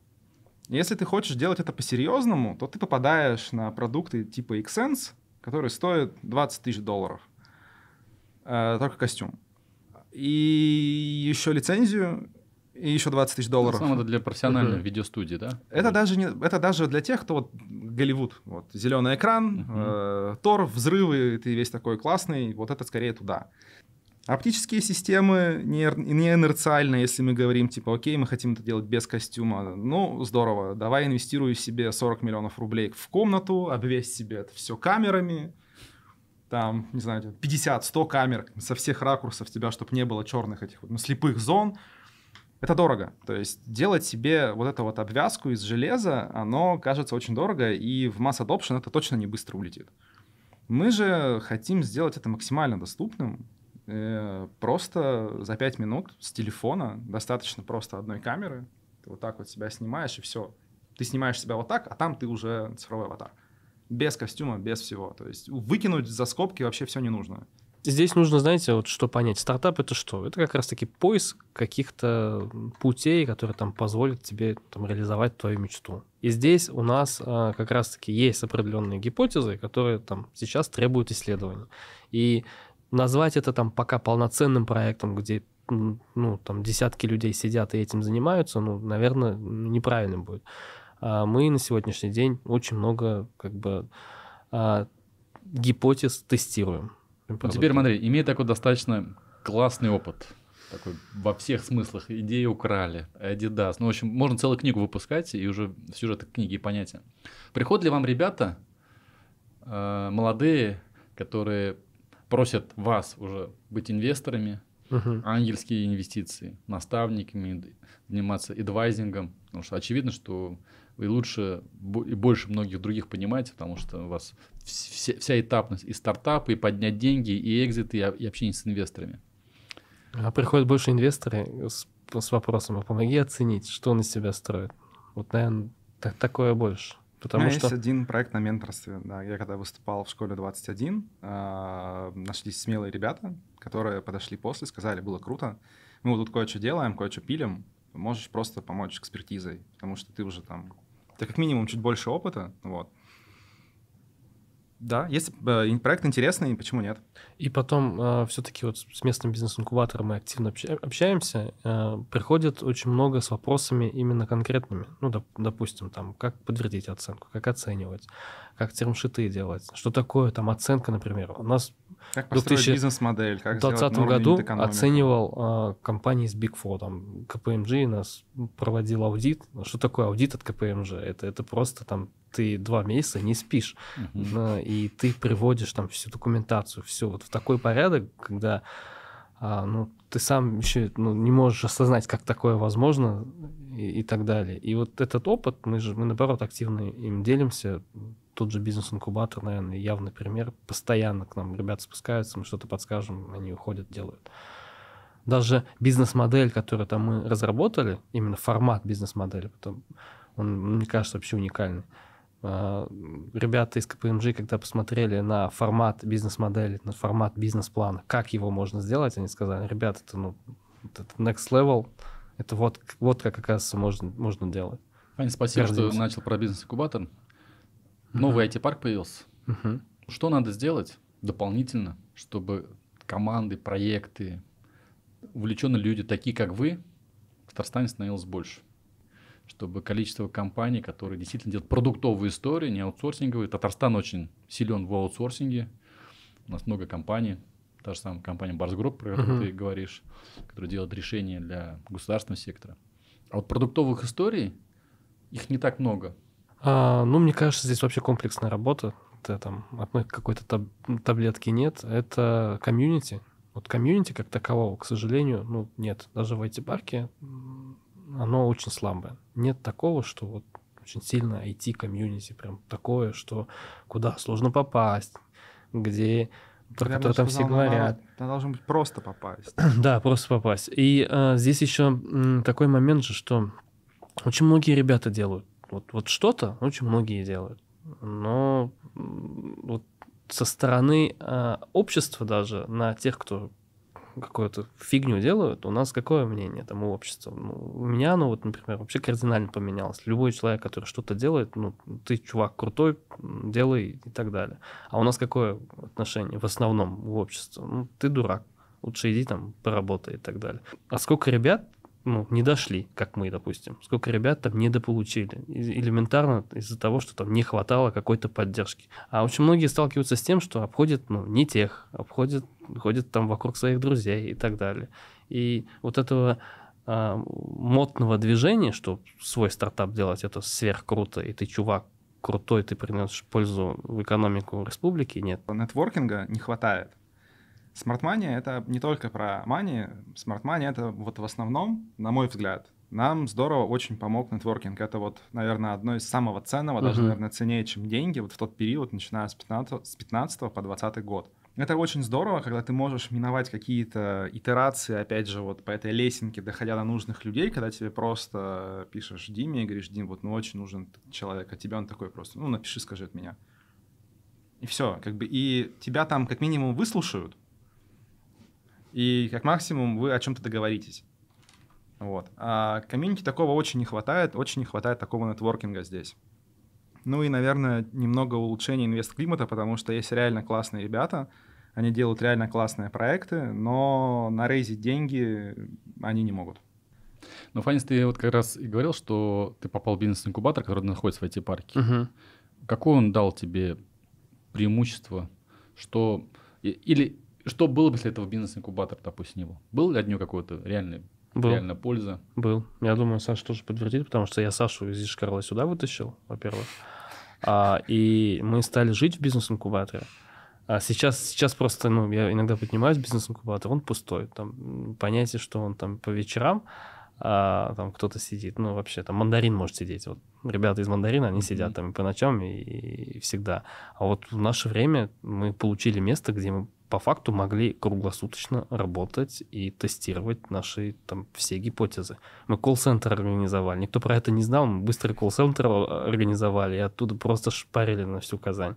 Если ты хочешь делать это по-серьезному, то ты попадаешь на продукты типа Xsense, которые стоят 20 тысяч долларов. Э, только костюм. И еще лицензию, и еще 20 тысяч В долларов. основном это для профессиональной Мгм. видеостудии, да? Это даже, не, это даже для тех, кто вот Голливуд. Вот, зеленый экран, Мгм. э, Тор, взрывы, ты весь такой классный. Вот это скорее туда. Оптические системы не, не если мы говорим, типа, окей, мы хотим это делать без костюма. Ну, здорово, давай инвестирую себе 40 миллионов рублей в комнату, обвесь себе это все камерами, там, не знаю, 50-100 камер со всех ракурсов тебя, чтобы не было черных этих ну, слепых зон. Это дорого. То есть делать себе вот эту вот обвязку из железа, оно кажется очень дорого, и в масс adoption это точно не быстро улетит. Мы же хотим сделать это максимально доступным. Э, Просто за 5 минут с телефона достаточно просто одной камеры. Ты вот так вот себя снимаешь, и все. Ты снимаешь себя вот так, а там ты уже цифровой аватар. Без костюма, без всего. То есть выкинуть за скобки вообще все не нужно. Здесь нужно, знаете, вот что понять. Стартап это что? Это как раз-таки поиск каких-то путей, которые там позволят тебе там, реализовать твою мечту. И здесь у нас а, как раз-таки есть определенные гипотезы, которые там сейчас требуют исследований. И назвать это там пока полноценным проектом, где ну, там десятки людей сидят и этим занимаются, ну, наверное, неправильно будет. А мы на сегодняшний день очень много как бы а, гипотез тестируем. Ну, теперь, смотри, имея такой достаточно классный опыт, такой во всех смыслах, идеи украли, Adidas, ну, в общем, можно целую книгу выпускать и уже сюжеты книги и понятия. Приходят ли вам ребята э, молодые, которые просят вас уже быть инвесторами, Мгм. ангельские инвестиции, наставниками, заниматься эдвайзингом, потому что очевидно, что вы лучше и больше многих других понимаете, потому что у вас вс- вся, вся этапность и стартапы, и поднять деньги, и экзиты, и, общение с инвесторами. А приходят больше инвесторы с, с вопросом, а помоги оценить, что он из себя строит. Вот, наверное, такое больше. У Потому меня что... есть один проект на менторстве. Да. Я когда выступал в школе 21, а, нашлись смелые ребята, которые подошли после, сказали, было круто. Мы вот тут кое-что делаем, кое-что пилим. Можешь просто помочь экспертизой, потому что ты уже там... Ты как минимум чуть больше опыта, вот. Да, если э, проект интересный, почему нет? И потом э, все-таки вот с местным бизнес-инкубатором мы активно общаемся. Э, приходит очень много с вопросами именно конкретными. Ну, доп, допустим, там, как подтвердить оценку, как оценивать, как термшиты делать, что такое там оценка, например. У нас как В 2020 году оценивал э, компании из Big Four, там KPMG нас проводил аудит. Что такое аудит от KPMG? Это, это просто там ты два месяца не спишь, uh-huh. и ты приводишь там всю документацию, все вот в такой порядок, когда а, ну, ты сам еще ну, не можешь осознать, как такое возможно и, и так далее. И вот этот опыт, мы же, мы наоборот активно им делимся, тот же бизнес-инкубатор, наверное, явный пример. Постоянно к нам ребята спускаются, мы что-то подскажем, они уходят, делают. Даже бизнес-модель, которую там мы разработали, именно формат бизнес-модели, потом, он, мне кажется, вообще уникальный. А, ребята из КПМГ, когда посмотрели на формат бизнес-модели, на формат бизнес-плана, как его можно сделать, они сказали, ребята, это, ну, это next level, это вот, вот как, оказывается, можно, можно делать. Аня, спасибо, Гордимся. что начал про бизнес-инкубатор. Новый IT-парк появился. uh Что надо сделать дополнительно, чтобы команды, проекты, увлеченные люди, такие как вы, в Татарстане становилось больше? Чтобы количество компаний, которые действительно делают продуктовые истории, не аутсорсинговые. Татарстан очень силен в аутсорсинге. У нас много компаний. Та же самая компания Барс Групп, про которую э ты говоришь, которая делает решения для государственного сектора. А вот продуктовых историй, их не так много. А, ну, мне кажется, здесь вообще комплексная работа. Это там одной какой-то таб- таблетки нет. Это комьюнити. Вот комьюнити как такового, к сожалению, ну, нет. Даже в IT-парке оно очень слабое. Нет такого, что вот очень сильно IT-комьюнити, прям такое, что куда сложно попасть, где про которое там все говорят. Там должно быть просто попасть. да, просто попасть. И э, здесь еще э, такой момент же, что очень многие ребята делают вот, вот что-то очень многие делают. Но вот со стороны э, общества даже на тех, кто какую-то фигню делают, у нас какое мнение там у общества? Ну, у меня оно вот, например, вообще кардинально поменялось. Любой человек, который что-то делает, ну, ты, чувак, крутой, делай и так далее. А у нас какое отношение в основном у общества? Ну, ты дурак, лучше иди там поработай и так далее. А сколько ребят ну, не дошли, как мы, допустим. Сколько ребят там недополучили. Элементарно из-за того, что там не хватало какой-то поддержки. А очень многие сталкиваются с тем, что обходят, ну, не тех, обходят, ходят там вокруг своих друзей и так далее. И вот этого а, модного движения, что свой стартап делать, это сверх круто, и ты чувак крутой, ты приносишь пользу в экономику республики, нет. Нетворкинга не хватает. Smart Money — это не только про money. Smart Money — это вот в основном, на мой взгляд, нам здорово очень помог нетворкинг. Это вот, наверное, одно из самого ценного, uh-huh. даже, наверное, ценнее, чем деньги, вот в тот период, начиная с 15, с 15 по 20 год. Это очень здорово, когда ты можешь миновать какие-то итерации, опять же, вот по этой лесенке, доходя до нужных людей, когда тебе просто пишешь Диме и говоришь, Дим, вот ну очень нужен человек, а тебе он такой просто, ну напиши, скажи от меня. И все, как бы, и тебя там как минимум выслушают, и как максимум вы о чем-то договоритесь. Вот. А комьюнити такого очень не хватает, очень не хватает такого нетворкинга здесь. Ну и, наверное, немного улучшения инвест-климата, потому что есть реально классные ребята, они делают реально классные проекты, но на рейзить деньги они не могут. Ну, Фанис, ты вот как раз и говорил, что ты попал в бизнес-инкубатор, который находится в IT-парке. Угу. Какое он дал тебе преимущество? Что... Или что было бы, если этого бизнес-инкубатора, допустим, не было? Был ли от него какой-то реальный был. Реально польза. Был. Я думаю, Саша тоже подтвердит, потому что я Сашу из Ишкарла сюда вытащил, во-первых. А, и мы стали жить в бизнес-инкубаторе. А сейчас, сейчас просто, ну, я иногда поднимаюсь в бизнес-инкубатор, он пустой. Там понятие, что он там по вечерам, а, там кто-то сидит, ну, вообще, там мандарин может сидеть. Вот ребята из мандарина, они mm-hmm. сидят там и по ночам, и, и всегда. А вот в наше время мы получили место, где мы по факту могли круглосуточно работать и тестировать наши там все гипотезы. Мы колл-центр организовали, никто про это не знал, мы быстрый колл-центр организовали и оттуда просто шпарили на всю Казань.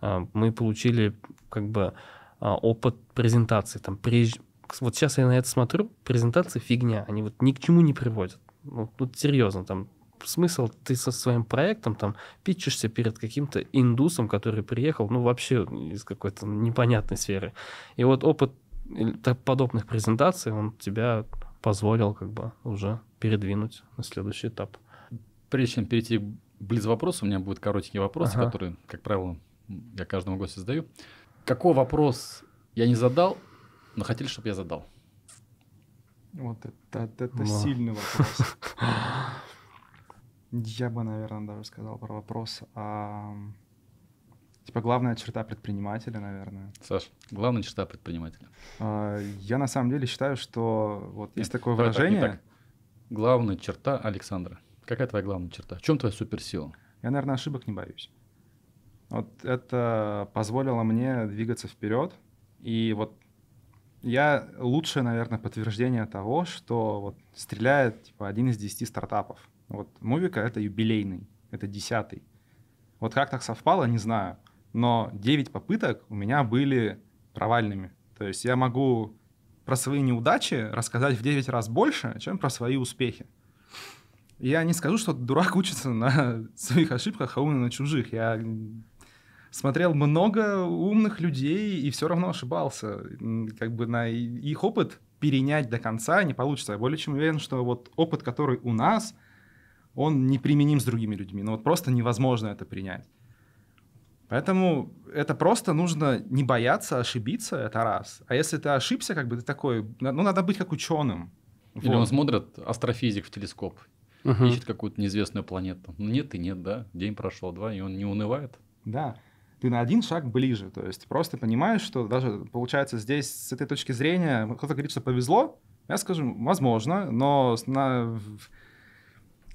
А, мы получили как бы а, опыт презентации. Там приезж... Вот сейчас я на это смотрю, презентации фигня, они вот ни к чему не приводят. Ну, вот серьезно, там смысл, ты со своим проектом там питчишься перед каким-то индусом, который приехал, ну, вообще из какой-то непонятной сферы. И вот опыт подобных презентаций, он тебя позволил как бы уже передвинуть на следующий этап. Прежде чем перейти к близ вопросу, у меня будет коротенький вопрос, ага. который, как правило, я каждому гостю задаю. Какой вопрос я не задал, но хотели, чтобы я задал? Вот это, это, это сильный вопрос. Я бы, наверное, даже сказал про вопрос а, Типа главная черта предпринимателя, наверное. Саш, главная черта предпринимателя. А, я на самом деле считаю, что вот Нет, есть такое выражение. Так, так. Главная черта Александра. Какая твоя главная черта? В чем твоя суперсила? Я, наверное, ошибок не боюсь. Вот это позволило мне двигаться вперед. И вот я лучшее, наверное, подтверждение того, что вот стреляет типа один из десяти стартапов. Вот Мувика — это юбилейный, это десятый. Вот как так совпало, не знаю. Но 9 попыток у меня были провальными. То есть я могу про свои неудачи рассказать в 9 раз больше, чем про свои успехи. Я не скажу, что дурак учится на своих ошибках, а умный на чужих. Я смотрел много умных людей и все равно ошибался. Как бы на их опыт перенять до конца не получится. Я более чем уверен, что вот опыт, который у нас — он не применим с другими людьми. Ну вот просто невозможно это принять. Поэтому это просто нужно не бояться ошибиться, это раз. А если ты ошибся, как бы ты такой, ну надо быть как ученым. Или вот. он смотрит астрофизик в телескоп, угу. ищет какую-то неизвестную планету. Ну нет и нет, да, день прошел, два, и он не унывает. Да, ты на один шаг ближе, то есть просто понимаешь, что даже получается здесь с этой точки зрения, кто-то говорит, что повезло, я скажу, возможно, но на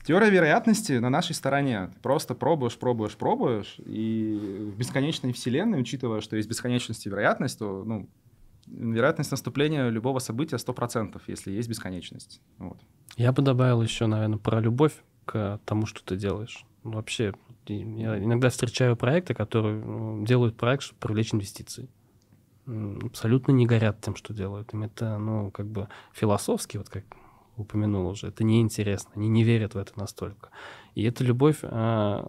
Теория вероятности на нашей стороне. Ты просто пробуешь, пробуешь, пробуешь, и в бесконечной вселенной, учитывая, что есть бесконечность и вероятность, то ну, вероятность наступления любого события 100%, если есть бесконечность. Вот. Я бы добавил еще, наверное, про любовь к тому, что ты делаешь. Вообще, я иногда встречаю проекты, которые ну, делают проект, чтобы привлечь инвестиции. Абсолютно не горят тем, что делают. Им это, ну, как бы философски, вот как упомянул уже, это неинтересно, они не верят в это настолько. И это любовь э,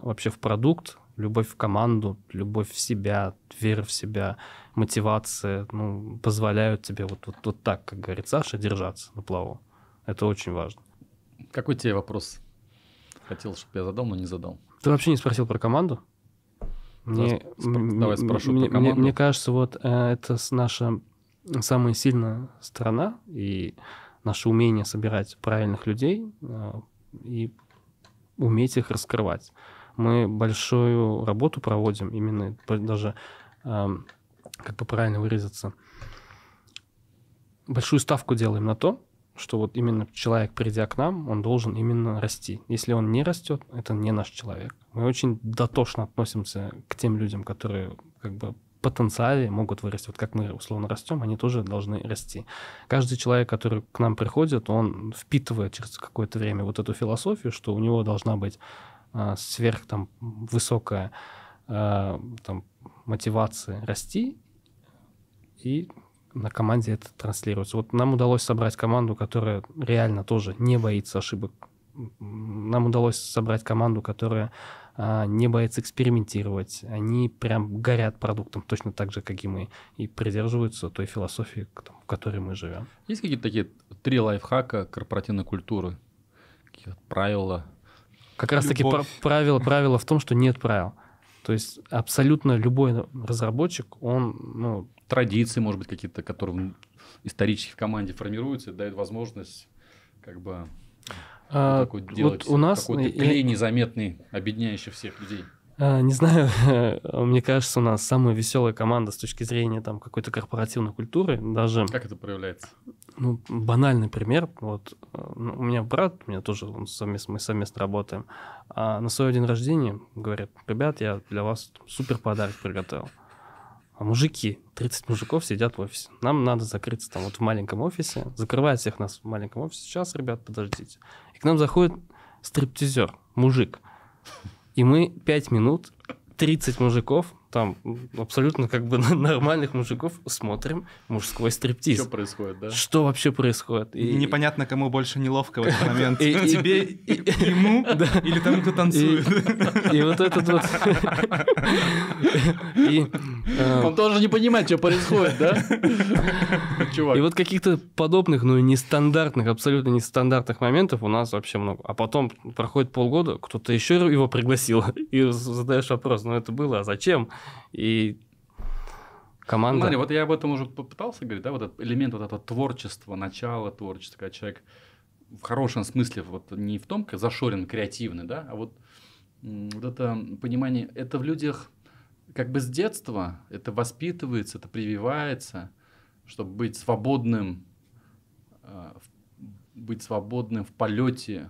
вообще в продукт, любовь в команду, любовь в себя, вера в себя, мотивация, ну, позволяют тебе вот, вот, вот так, как говорит Саша, держаться на плаву. Это очень важно. Какой тебе вопрос? Хотел, чтобы я задал, но не задал. Ты вообще не спросил про команду? Мне, Давай спрошу мне, про команду. Мне, мне кажется, вот э, это наша самая сильная сторона, и наше умение собирать правильных людей а, и уметь их раскрывать. Мы большую работу проводим, именно даже, как бы правильно выразиться, большую ставку делаем на то, что вот именно человек, придя к нам, он должен именно расти. Если он не растет, это не наш человек. Мы очень дотошно относимся к тем людям, которые как бы потенциале могут вырасти. Вот как мы условно растем, они тоже должны расти. Каждый человек, который к нам приходит, он впитывает через какое-то время вот эту философию, что у него должна быть э, сверх там высокая э, там, мотивация расти, и на команде это транслируется. Вот нам удалось собрать команду, которая реально тоже не боится ошибок. Нам удалось собрать команду, которая а, не боятся экспериментировать, они прям горят продуктом точно так же, как и мы, и придерживаются той философии, в которой мы живем. Есть какие-то такие три лайфхака корпоративной культуры? Какие-то правила? Как раз-таки правило, правило в том, что нет правил. То есть абсолютно любой разработчик, он... Ну, Традиции, может быть, какие-то, которые исторически в команде формируются, дают возможность как бы а, такой делать вот у нас какой-то клей незаметный, объединяющий всех людей? А, не знаю, мне кажется, у нас самая веселая команда с точки зрения там какой-то корпоративной культуры, даже... Как это проявляется? Ну, банальный пример. Вот ну, у меня брат, у меня тоже он совместно, мы совместно работаем. А на свой день рождения говорят, ребят, я для вас супер подарок приготовил. А мужики, 30 мужиков сидят в офисе. Нам надо закрыться там вот в маленьком офисе. Закрывают всех нас в маленьком офисе. Сейчас, ребят, подождите. И к нам заходит стриптизер, мужик. И мы 5 минут, 30 мужиков там абсолютно как бы нормальных мужиков смотрим мужской стриптиз. Что происходит, да? Что вообще происходит? И непонятно, кому больше неловко в этот момент. И- Тебе, и- ему или тому, кто танцует. и вот этот вот... И, э, Он тоже не понимает, что происходит, да? Чувак. И вот каких-то подобных, ну, нестандартных, абсолютно нестандартных моментов у нас вообще много. А потом проходит полгода, кто-то еще его пригласил, и задаешь вопрос, ну, это было, а зачем? И команда... Смотри, вот я об этом уже попытался говорить, да, вот этот элемент вот этого творчества, начала творчества, когда человек в хорошем смысле, вот не в том, как зашорен, креативный, да, а вот, вот это понимание, это в людях как бы с детства, это воспитывается, это прививается, чтобы быть свободным, в- быть свободным в полете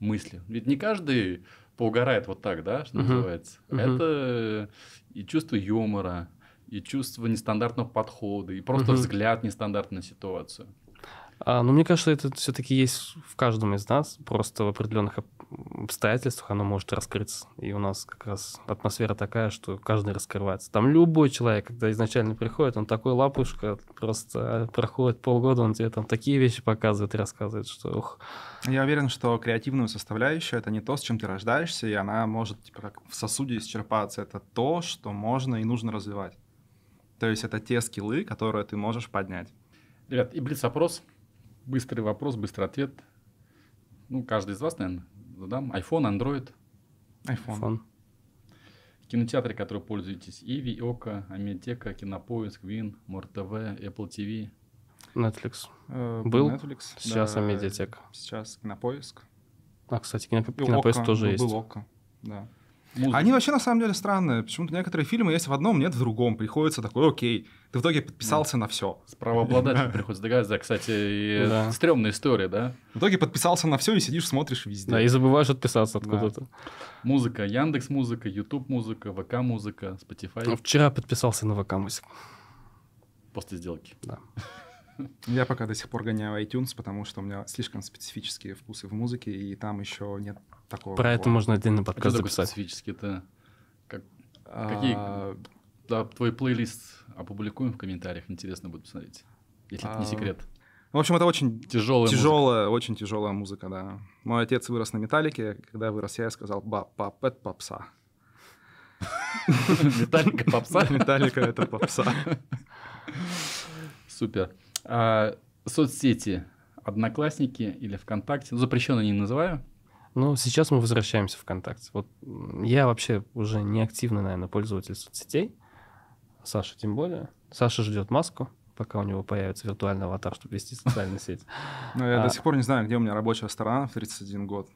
мысли. Ведь не каждый поугарает вот так, да, что Мгм. называется. Мгм. Это и чувство юмора, и чувство нестандартного подхода, и просто Мгм. взгляд нестандартный на ситуацию. А, ну, мне кажется, это все-таки есть в каждом из нас, просто в определенных об- обстоятельствах оно может раскрыться. И у нас как раз атмосфера такая, что каждый раскрывается. Там любой человек, когда изначально приходит, он такой лапушка, просто проходит полгода, он тебе там такие вещи показывает и рассказывает, что ух, Я уверен, что креативную составляющую это не то, с чем ты рождаешься, и она может типа, как в сосуде исчерпаться. Это то, что можно и нужно развивать. То есть это те скиллы, которые ты можешь поднять. Ребят, и блиц-опрос. Быстрый вопрос, быстрый ответ. Ну, каждый из вас, наверное, задам. iPhone, Android, iPhone. фон. кинотеатры, которые пользуетесь. Иви, Ока, Амедтека, Кинопоиск, Вин, МорТВ, Apple TV. Netflix. Э, Был, Netflix, сейчас да, Амедиатека. Сейчас Кинопоиск. А, кстати, кино- кинопоиск Ока, тоже ну, есть. Был Ока, да. Музыка. Они вообще на самом деле странные. Почему-то некоторые фильмы есть в одном, нет в другом. Приходится такой, окей, ты в итоге подписался на все. С правообладателем приходится договариваться. Да, кстати, и Да. стрёмная история, да? В итоге подписался на все и сидишь, смотришь везде. Да, и забываешь отписаться Да. откуда-то. Музыка, Яндекс Музыка, YouTube Музыка, ВК Музыка, Spotify Вчера подписался на ВК Музик. после сделки. Я пока до сих пор гоняю iTunes, потому что у меня слишком специфические вкусы в музыке, и там еще нет такого. Про это можно отдельный А подкаст записать. специфически? Это как А, какие- да, твой плейлист опубликуем в комментариях, интересно будет посмотреть. Если это не А, секрет. В общем, это очень Тяжелая тяжелая, очень тяжелая музыка, да. Мой отец вырос на металлике, когда вырос я, я сказал, баб, пап, это попса. Металлика попса. Металлика — это попса. Супер. А, соцсети Одноклассники или ВКонтакте. Ну, запрещенно не называю. Ну, сейчас мы возвращаемся в ВКонтакте. Вот я вообще уже не активный, наверное, пользователь соцсетей. Саша тем более. Саша ждет маску, пока у него появится виртуальный аватар, чтобы вести социальную сеть. Но я А. до сих пор не знаю, где у меня рабочая сторона в 31 год.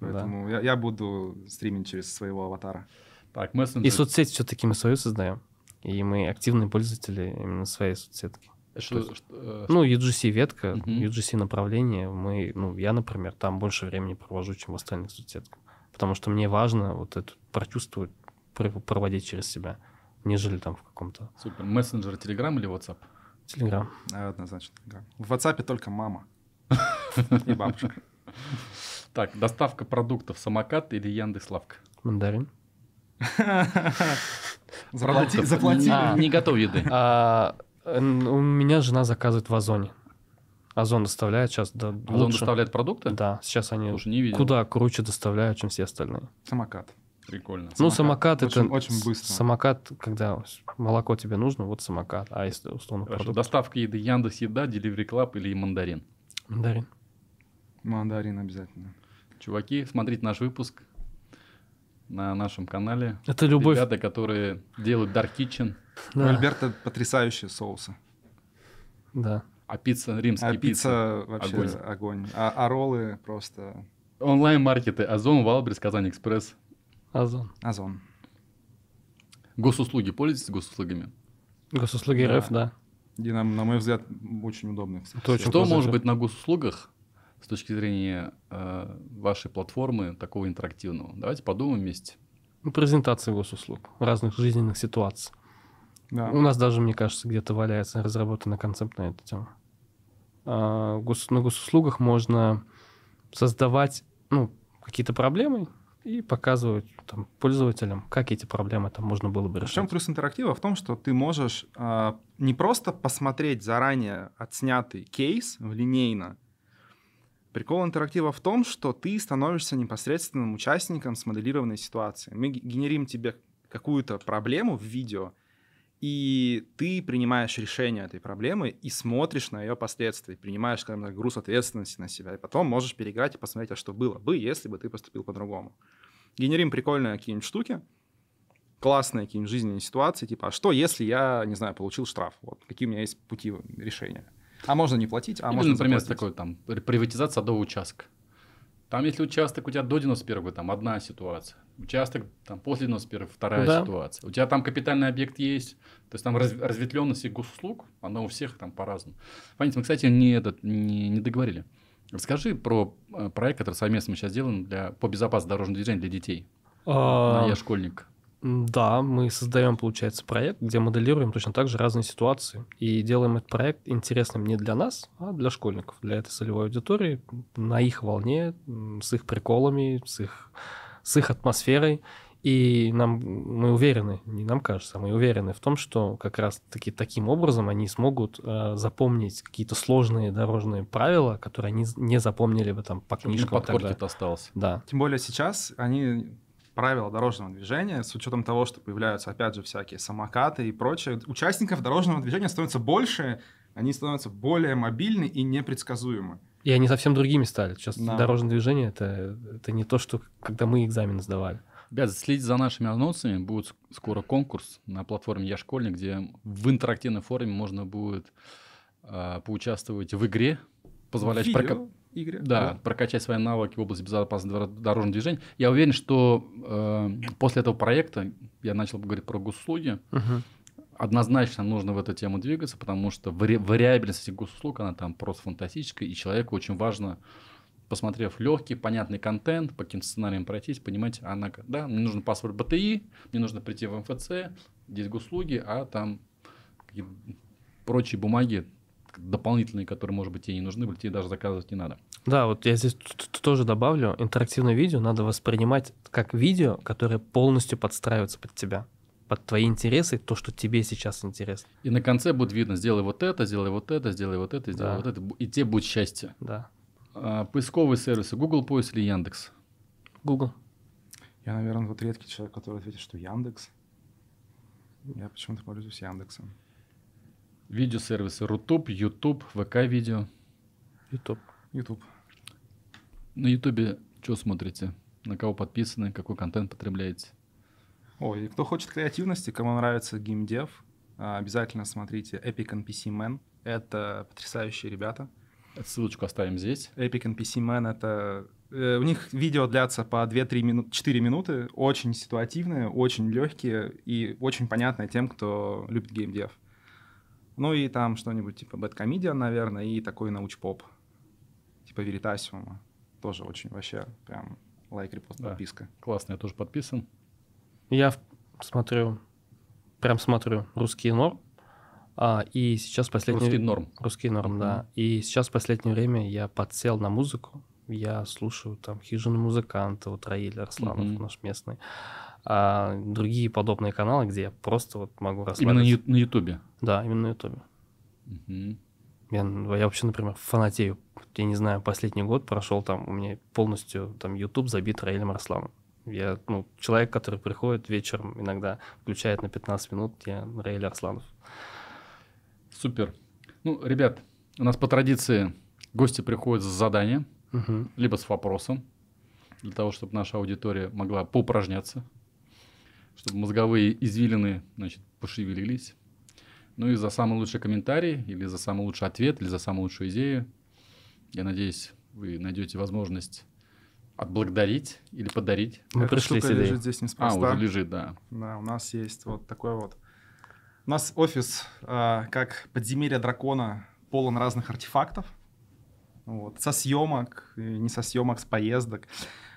Поэтому я, я буду стримить через своего аватара. Так, мессенджер. И соцсеть все-таки мы свою создаем. И мы активные пользователи именно своей соцсетки. Что- что, э, Ну, UGC ветка, Мгм. UGC направление, мы, ну, я, например, там больше времени провожу, чем в остальных соцсетках. Потому что мне важно вот это прочувствовать, пр- проводить через себя, нежели там в каком-то Супер. Мессенджер, Telegram или WhatsApp? Телеграм. А, Однозначно. да. В WhatsApp только мама и бабушка. Так, доставка продуктов самокат или Яндекс.Лавка? Мандарин. Заплати, заплати. Не, не готов еды. А, у меня жена заказывает в Озоне. Озон доставляет сейчас да, Озон лучше. доставляет продукты? Да, сейчас они Слушай, не видел. куда круче доставляют, чем все остальные. Самокат. Прикольно. Ну, Самокат. самокат Очень- это... очень быстро. Самокат, когда молоко тебе нужно, вот самокат. А если условно Хорошо. продукт? Доставка еды Яндекс Еда, Delivery Club или Мандарин? Мандарин. Мандарин обязательно. Чуваки, смотрите наш выпуск на нашем канале. Это любовь. Ребята, которые делают Dark Kitchen, У Да, Альберта потрясающие соусы. да. а пицца, римские А пицца. пицца вообще Огонь. огонь. А, а роллы просто Онлайн-маркеты Озон, Wildberries, KazanExpress. Озон. озон. Госуслуги. Пользуетесь госуслугами? Госуслуги Да. РФ, да. И, на, на мой взгляд, очень удобно. очень Что классно, может быть на госуслугах с точки зрения э, вашей платформы такого интерактивного? Давайте подумаем вместе. Ну, презентации госуслуг, разных жизненных ситуаций. Да. У нас даже, мне кажется, где-то валяется разработанный концепт на эту тему. А, гос- на госуслугах можно создавать ну, какие-то проблемы и показывают там, пользователям, как эти проблемы там можно было бы В решить. чем плюс интерактива? В том, что ты можешь а, не просто посмотреть заранее отснятый кейс в линейно. Прикол интерактива в том, что ты становишься непосредственным участником смоделированной ситуации. Мы ге- генерим тебе какую-то проблему в видео, и ты принимаешь решение этой проблемы и смотришь на ее последствия, принимаешь, скажем так, груз ответственности на себя, и потом можешь переиграть и посмотреть, а что было бы, если бы ты поступил по-другому. Генерим прикольные какие-нибудь штуки, классные какие-нибудь жизненные ситуации, типа, а что, если я, не знаю, получил штраф? Вот, какие у меня есть пути решения? А можно не платить, а Или, можно например, заплатить. такой там при- приватизация садового участка. Там, если участок у тебя до 91 года, там одна ситуация. Участок там после 91 вторая Да. ситуация. У тебя там капитальный объект есть, то есть там раз- разветвленность и госуслуг, она у всех там по-разному. Фанис, мы, кстати, не, этот, не, не договорили. Расскажи про э, проект, который совместно мы сейчас делаем для, по безопасности дорожного движения для детей. А, Я школьник. Да, мы создаем, получается, проект, где моделируем точно так же разные ситуации. И делаем этот проект интересным не для нас, а для школьников, для этой целевой аудитории, на их волне, с их приколами, с их, с их атмосферой. И нам, мы уверены, не нам кажется, мы уверены в том, что как раз-таки таким образом они смогут э, запомнить какие-то сложные дорожные правила, которые они не запомнили бы там по книжкам. это осталось. Да. Тем более сейчас они правила дорожного движения, с учетом того, что появляются, опять же, всякие самокаты и прочее, участников дорожного движения становится больше, они становятся более мобильны и непредсказуемы. И они совсем другими стали. Сейчас Да. дорожное движение это, это не то, что когда мы экзамен сдавали. Ребят, следите за нашими анонсами. Будет ск- скоро конкурс на платформе Я школьник, где в интерактивной форме можно будет а, поучаствовать в игре, позволять Видео прока- игры. да, прокачать свои навыки в области безопасности дор- дорожного движения. Я уверен, что э, после этого проекта я начал говорить про госуслуги. Однозначно нужно в эту тему двигаться, потому что вари- вариабельность этих госуслуг, она там просто фантастическая, и человеку очень важно, посмотрев легкий, понятный контент, по каким-то сценариям пройтись, понимать, она, да, мне нужно паспорт БТИ, мне нужно прийти в МФЦ, здесь госуслуги, а там прочие бумаги дополнительные, которые, может быть, тебе не нужны, были, тебе даже заказывать не надо. Да, вот я здесь тоже добавлю, интерактивное видео надо воспринимать как видео, которое полностью подстраивается под тебя, под твои интересы, то, что тебе сейчас интересно. И на конце будет видно, сделай вот это, сделай вот это, сделай вот это, сделай Да. вот это, и тебе будет счастье. Да. А, поисковые сервисы Google поиск или Яндекс? Google. Я, наверное, вот редкий человек, который ответит, что Яндекс. Я почему-то пользуюсь Яндексом. Видеосервисы Рутуб, YouTube, ВК видео. YouTube. YouTube. На Ютубе что смотрите? На кого подписаны? Какой контент потребляете? Ой, и кто хочет креативности, кому нравится геймдев, а, обязательно смотрите Epic NPC Man. Это потрясающие ребята. Ссылочку оставим здесь. Epic NPC Man — это... э, у них видео длятся по 2-3 минуты, 4 минуты, очень ситуативные, очень легкие и очень понятные тем, кто любит геймдев. Ну и там что-нибудь типа Bad Comedian, наверное, и такой научпоп, типа Веритасиума. Тоже очень вообще прям лайк, репост, Да. подписка. Классно, я тоже подписан. Я смотрю, прям смотрю русский норм, а, и сейчас в последнее Русский норм. Русский норм, да. И сейчас в последнее время я подсел на музыку. Я слушаю там хижину музыканта, вот Раиль Арсланов, Мгм. наш местный. А другие подобные каналы, где я просто вот могу расслабиться. Именно на Ютубе. Да, именно на Ютубе. Мгм. Я, я вообще, например, фанатею. Я не знаю, последний год прошел там, у меня полностью там YouTube забит Раилем Арсланом. Я, ну, человек, который приходит вечером иногда, включает на 15 минут, я Раиль Арсланов. Супер. Ну, ребят, у нас по традиции гости приходят с заданием, Мгм. либо с вопросом, для того, чтобы наша аудитория могла поупражняться, чтобы мозговые извилины, значит, пошевелились. Ну и за самый лучший комментарий, или за самый лучший ответ, или за самую лучшую идею, я надеюсь, вы найдете возможность отблагодарить или подарить. Мы Эта пришли штука лежит здесь А, неспроста. уже лежит, да. Да, у нас есть вот такой вот. У нас офис, а, как подземелье дракона, полон разных артефактов. Вот, со съемок, не со съемок, с поездок.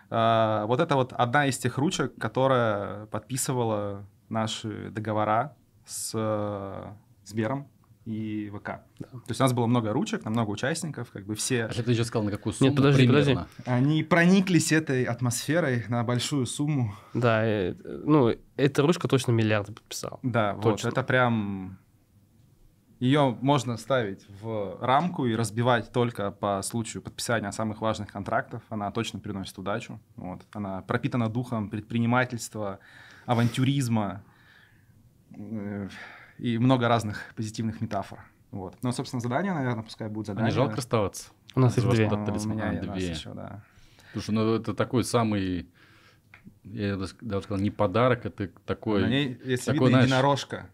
А, вот это вот одна из тех ручек, которая подписывала наши договора с э, Сбером и ВК. То есть у нас было много ручек, на много участников, как бы все... А ты еще сказал, на какую сумму Нет, подожди, примерно? Они прониклись этой атмосферой на большую сумму. Да, э, ну, эта ручка точно миллиарды подписала. Да, Точно. вот, это прям... Ее можно ставить в рамку и разбивать только по случаю подписания самых важных контрактов. Она точно приносит удачу. Вот. Она пропитана духом предпринимательства, авантюризма э, и много разных позитивных метафор. Вот. Но, собственно, задание, наверное, пускай будет А задание. не жалко расставаться? У нас их Вас две. А, У меня а, и у нас две. еще, да. Слушай, ну это такой самый, я даже сказал, не подарок, это такой На ней, если такой, видно, знаешь- единорожка.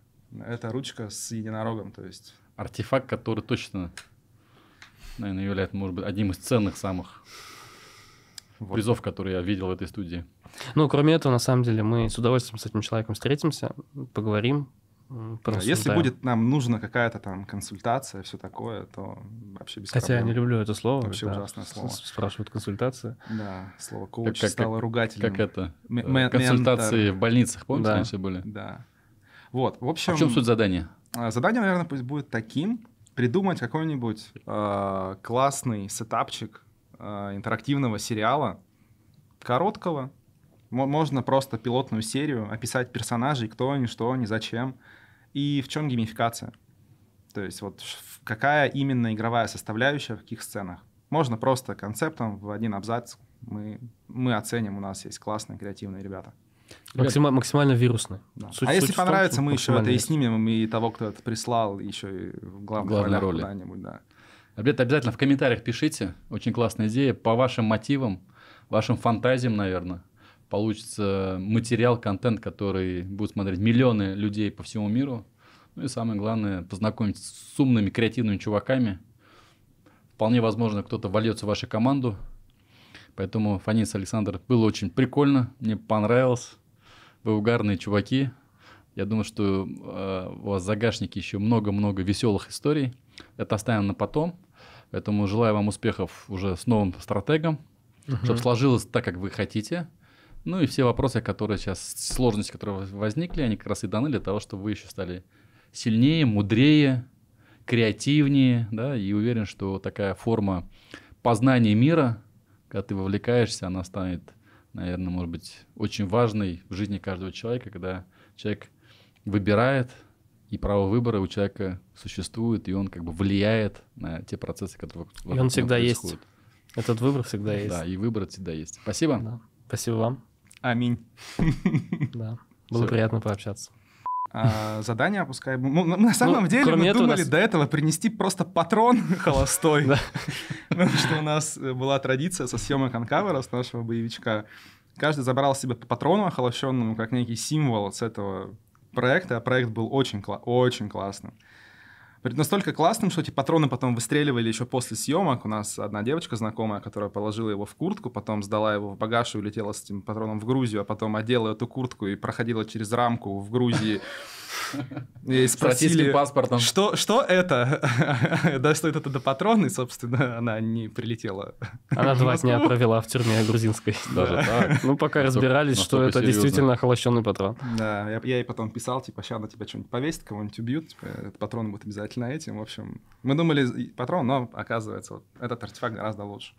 Это ручка с единорогом, то есть... артефакт, который точно, наверное, является, может быть, одним из ценных самых Вот. призов, которые я видел в этой студии. Ну, кроме этого, на самом деле, мы с удовольствием с этим человеком встретимся, поговорим. Да, Если порассуждаем. будет нам нужна какая-то там консультация, все такое, то вообще без Хотя я проблем. не люблю это слово. Вообще когда ужасное слово. Спрашивают консультация. Да, слово коуч Как- как- стало ругательным. Как это? М- э, Консультации ментор. в больницах, помните, Да. раньше были? Да. Вот, в А общем... в чем суть задания? а, Задание, наверное, пусть будет таким. Придумать какой-нибудь э, классный сетапчик э, интерактивного сериала, короткого. Мо- Можно просто пилотную серию, описать персонажей, кто они, что они, зачем. И в чем геймификация. То есть вот какая именно игровая составляющая в каких сценах. Можно просто концептом в один абзац мы, мы оценим, у нас есть классные креативные ребята. Ребят, Максима- максимально вирусный. Да. Суть- а если суть в том, понравится, мы еще это и снимем, и того, кто это прислал, еще и в Главной ролях роли. куда-нибудь, да. Ребята, обязательно в комментариях пишите. Очень классная идея. По вашим мотивам, вашим фантазиям, наверное, получится материал, контент, который будут смотреть миллионы людей по всему миру. Ну и самое главное, познакомиться с умными, креативными чуваками. Вполне возможно, кто-то вольется в вашу команду. Поэтому, Фанис, Александр, было очень прикольно. Мне понравилось. Вы угарные чуваки. Я думаю, что э, у вас в загашнике еще много-много веселых историй. Это оставим на потом. Поэтому желаю вам успехов уже с новым стратегом, чтобы сложилось так, как вы хотите. Ну и все вопросы, которые сейчас, сложности, которые возникли, они как раз и даны для того, чтобы вы еще стали сильнее, мудрее, креативнее, да, и уверен, что такая форма познания мира, когда ты вовлекаешься, она станет, наверное, может быть, очень важной в жизни каждого человека, когда человек выбирает, и право выбора у человека существует, и он как бы влияет на те процессы, которые И он всегда есть. Этот выбор всегда есть. Да, и выбор всегда есть. Спасибо. Да. Спасибо вам. Аминь. Да. Было приятно пообщаться. А, задание опускаем. Ну, на- самом Ну, деле мы думали нас- до этого принести просто патрон холостой. Да. Потому что у нас э, была традиция со съемок анкавера с нашего боевичка. Каждый забрал себе по патрону охолощенному, как некий символ с этого проекта. А проект был очень, кла- очень классным. Настолько классным, что эти патроны потом выстреливали еще после съемок. У нас одна девочка знакомая, которая положила его в куртку, потом сдала его в багаж и улетела с этим патроном в Грузию, а потом одела эту куртку и проходила через рамку в Грузии. И С российским спросили, паспортом. что, что это? Да, что это до патрон, и, собственно, она не прилетела. Она два дня провела в тюрьме грузинской. Даже так. Ну, пока разбирались, что это действительно охолощенный патрон. Да, я, я ей потом писал, типа, сейчас на тебя что-нибудь повесит, кого-нибудь убьют, типа, этот патрон будет обязательно этим. В общем, мы думали патрон, но оказывается, вот этот артефакт гораздо лучше.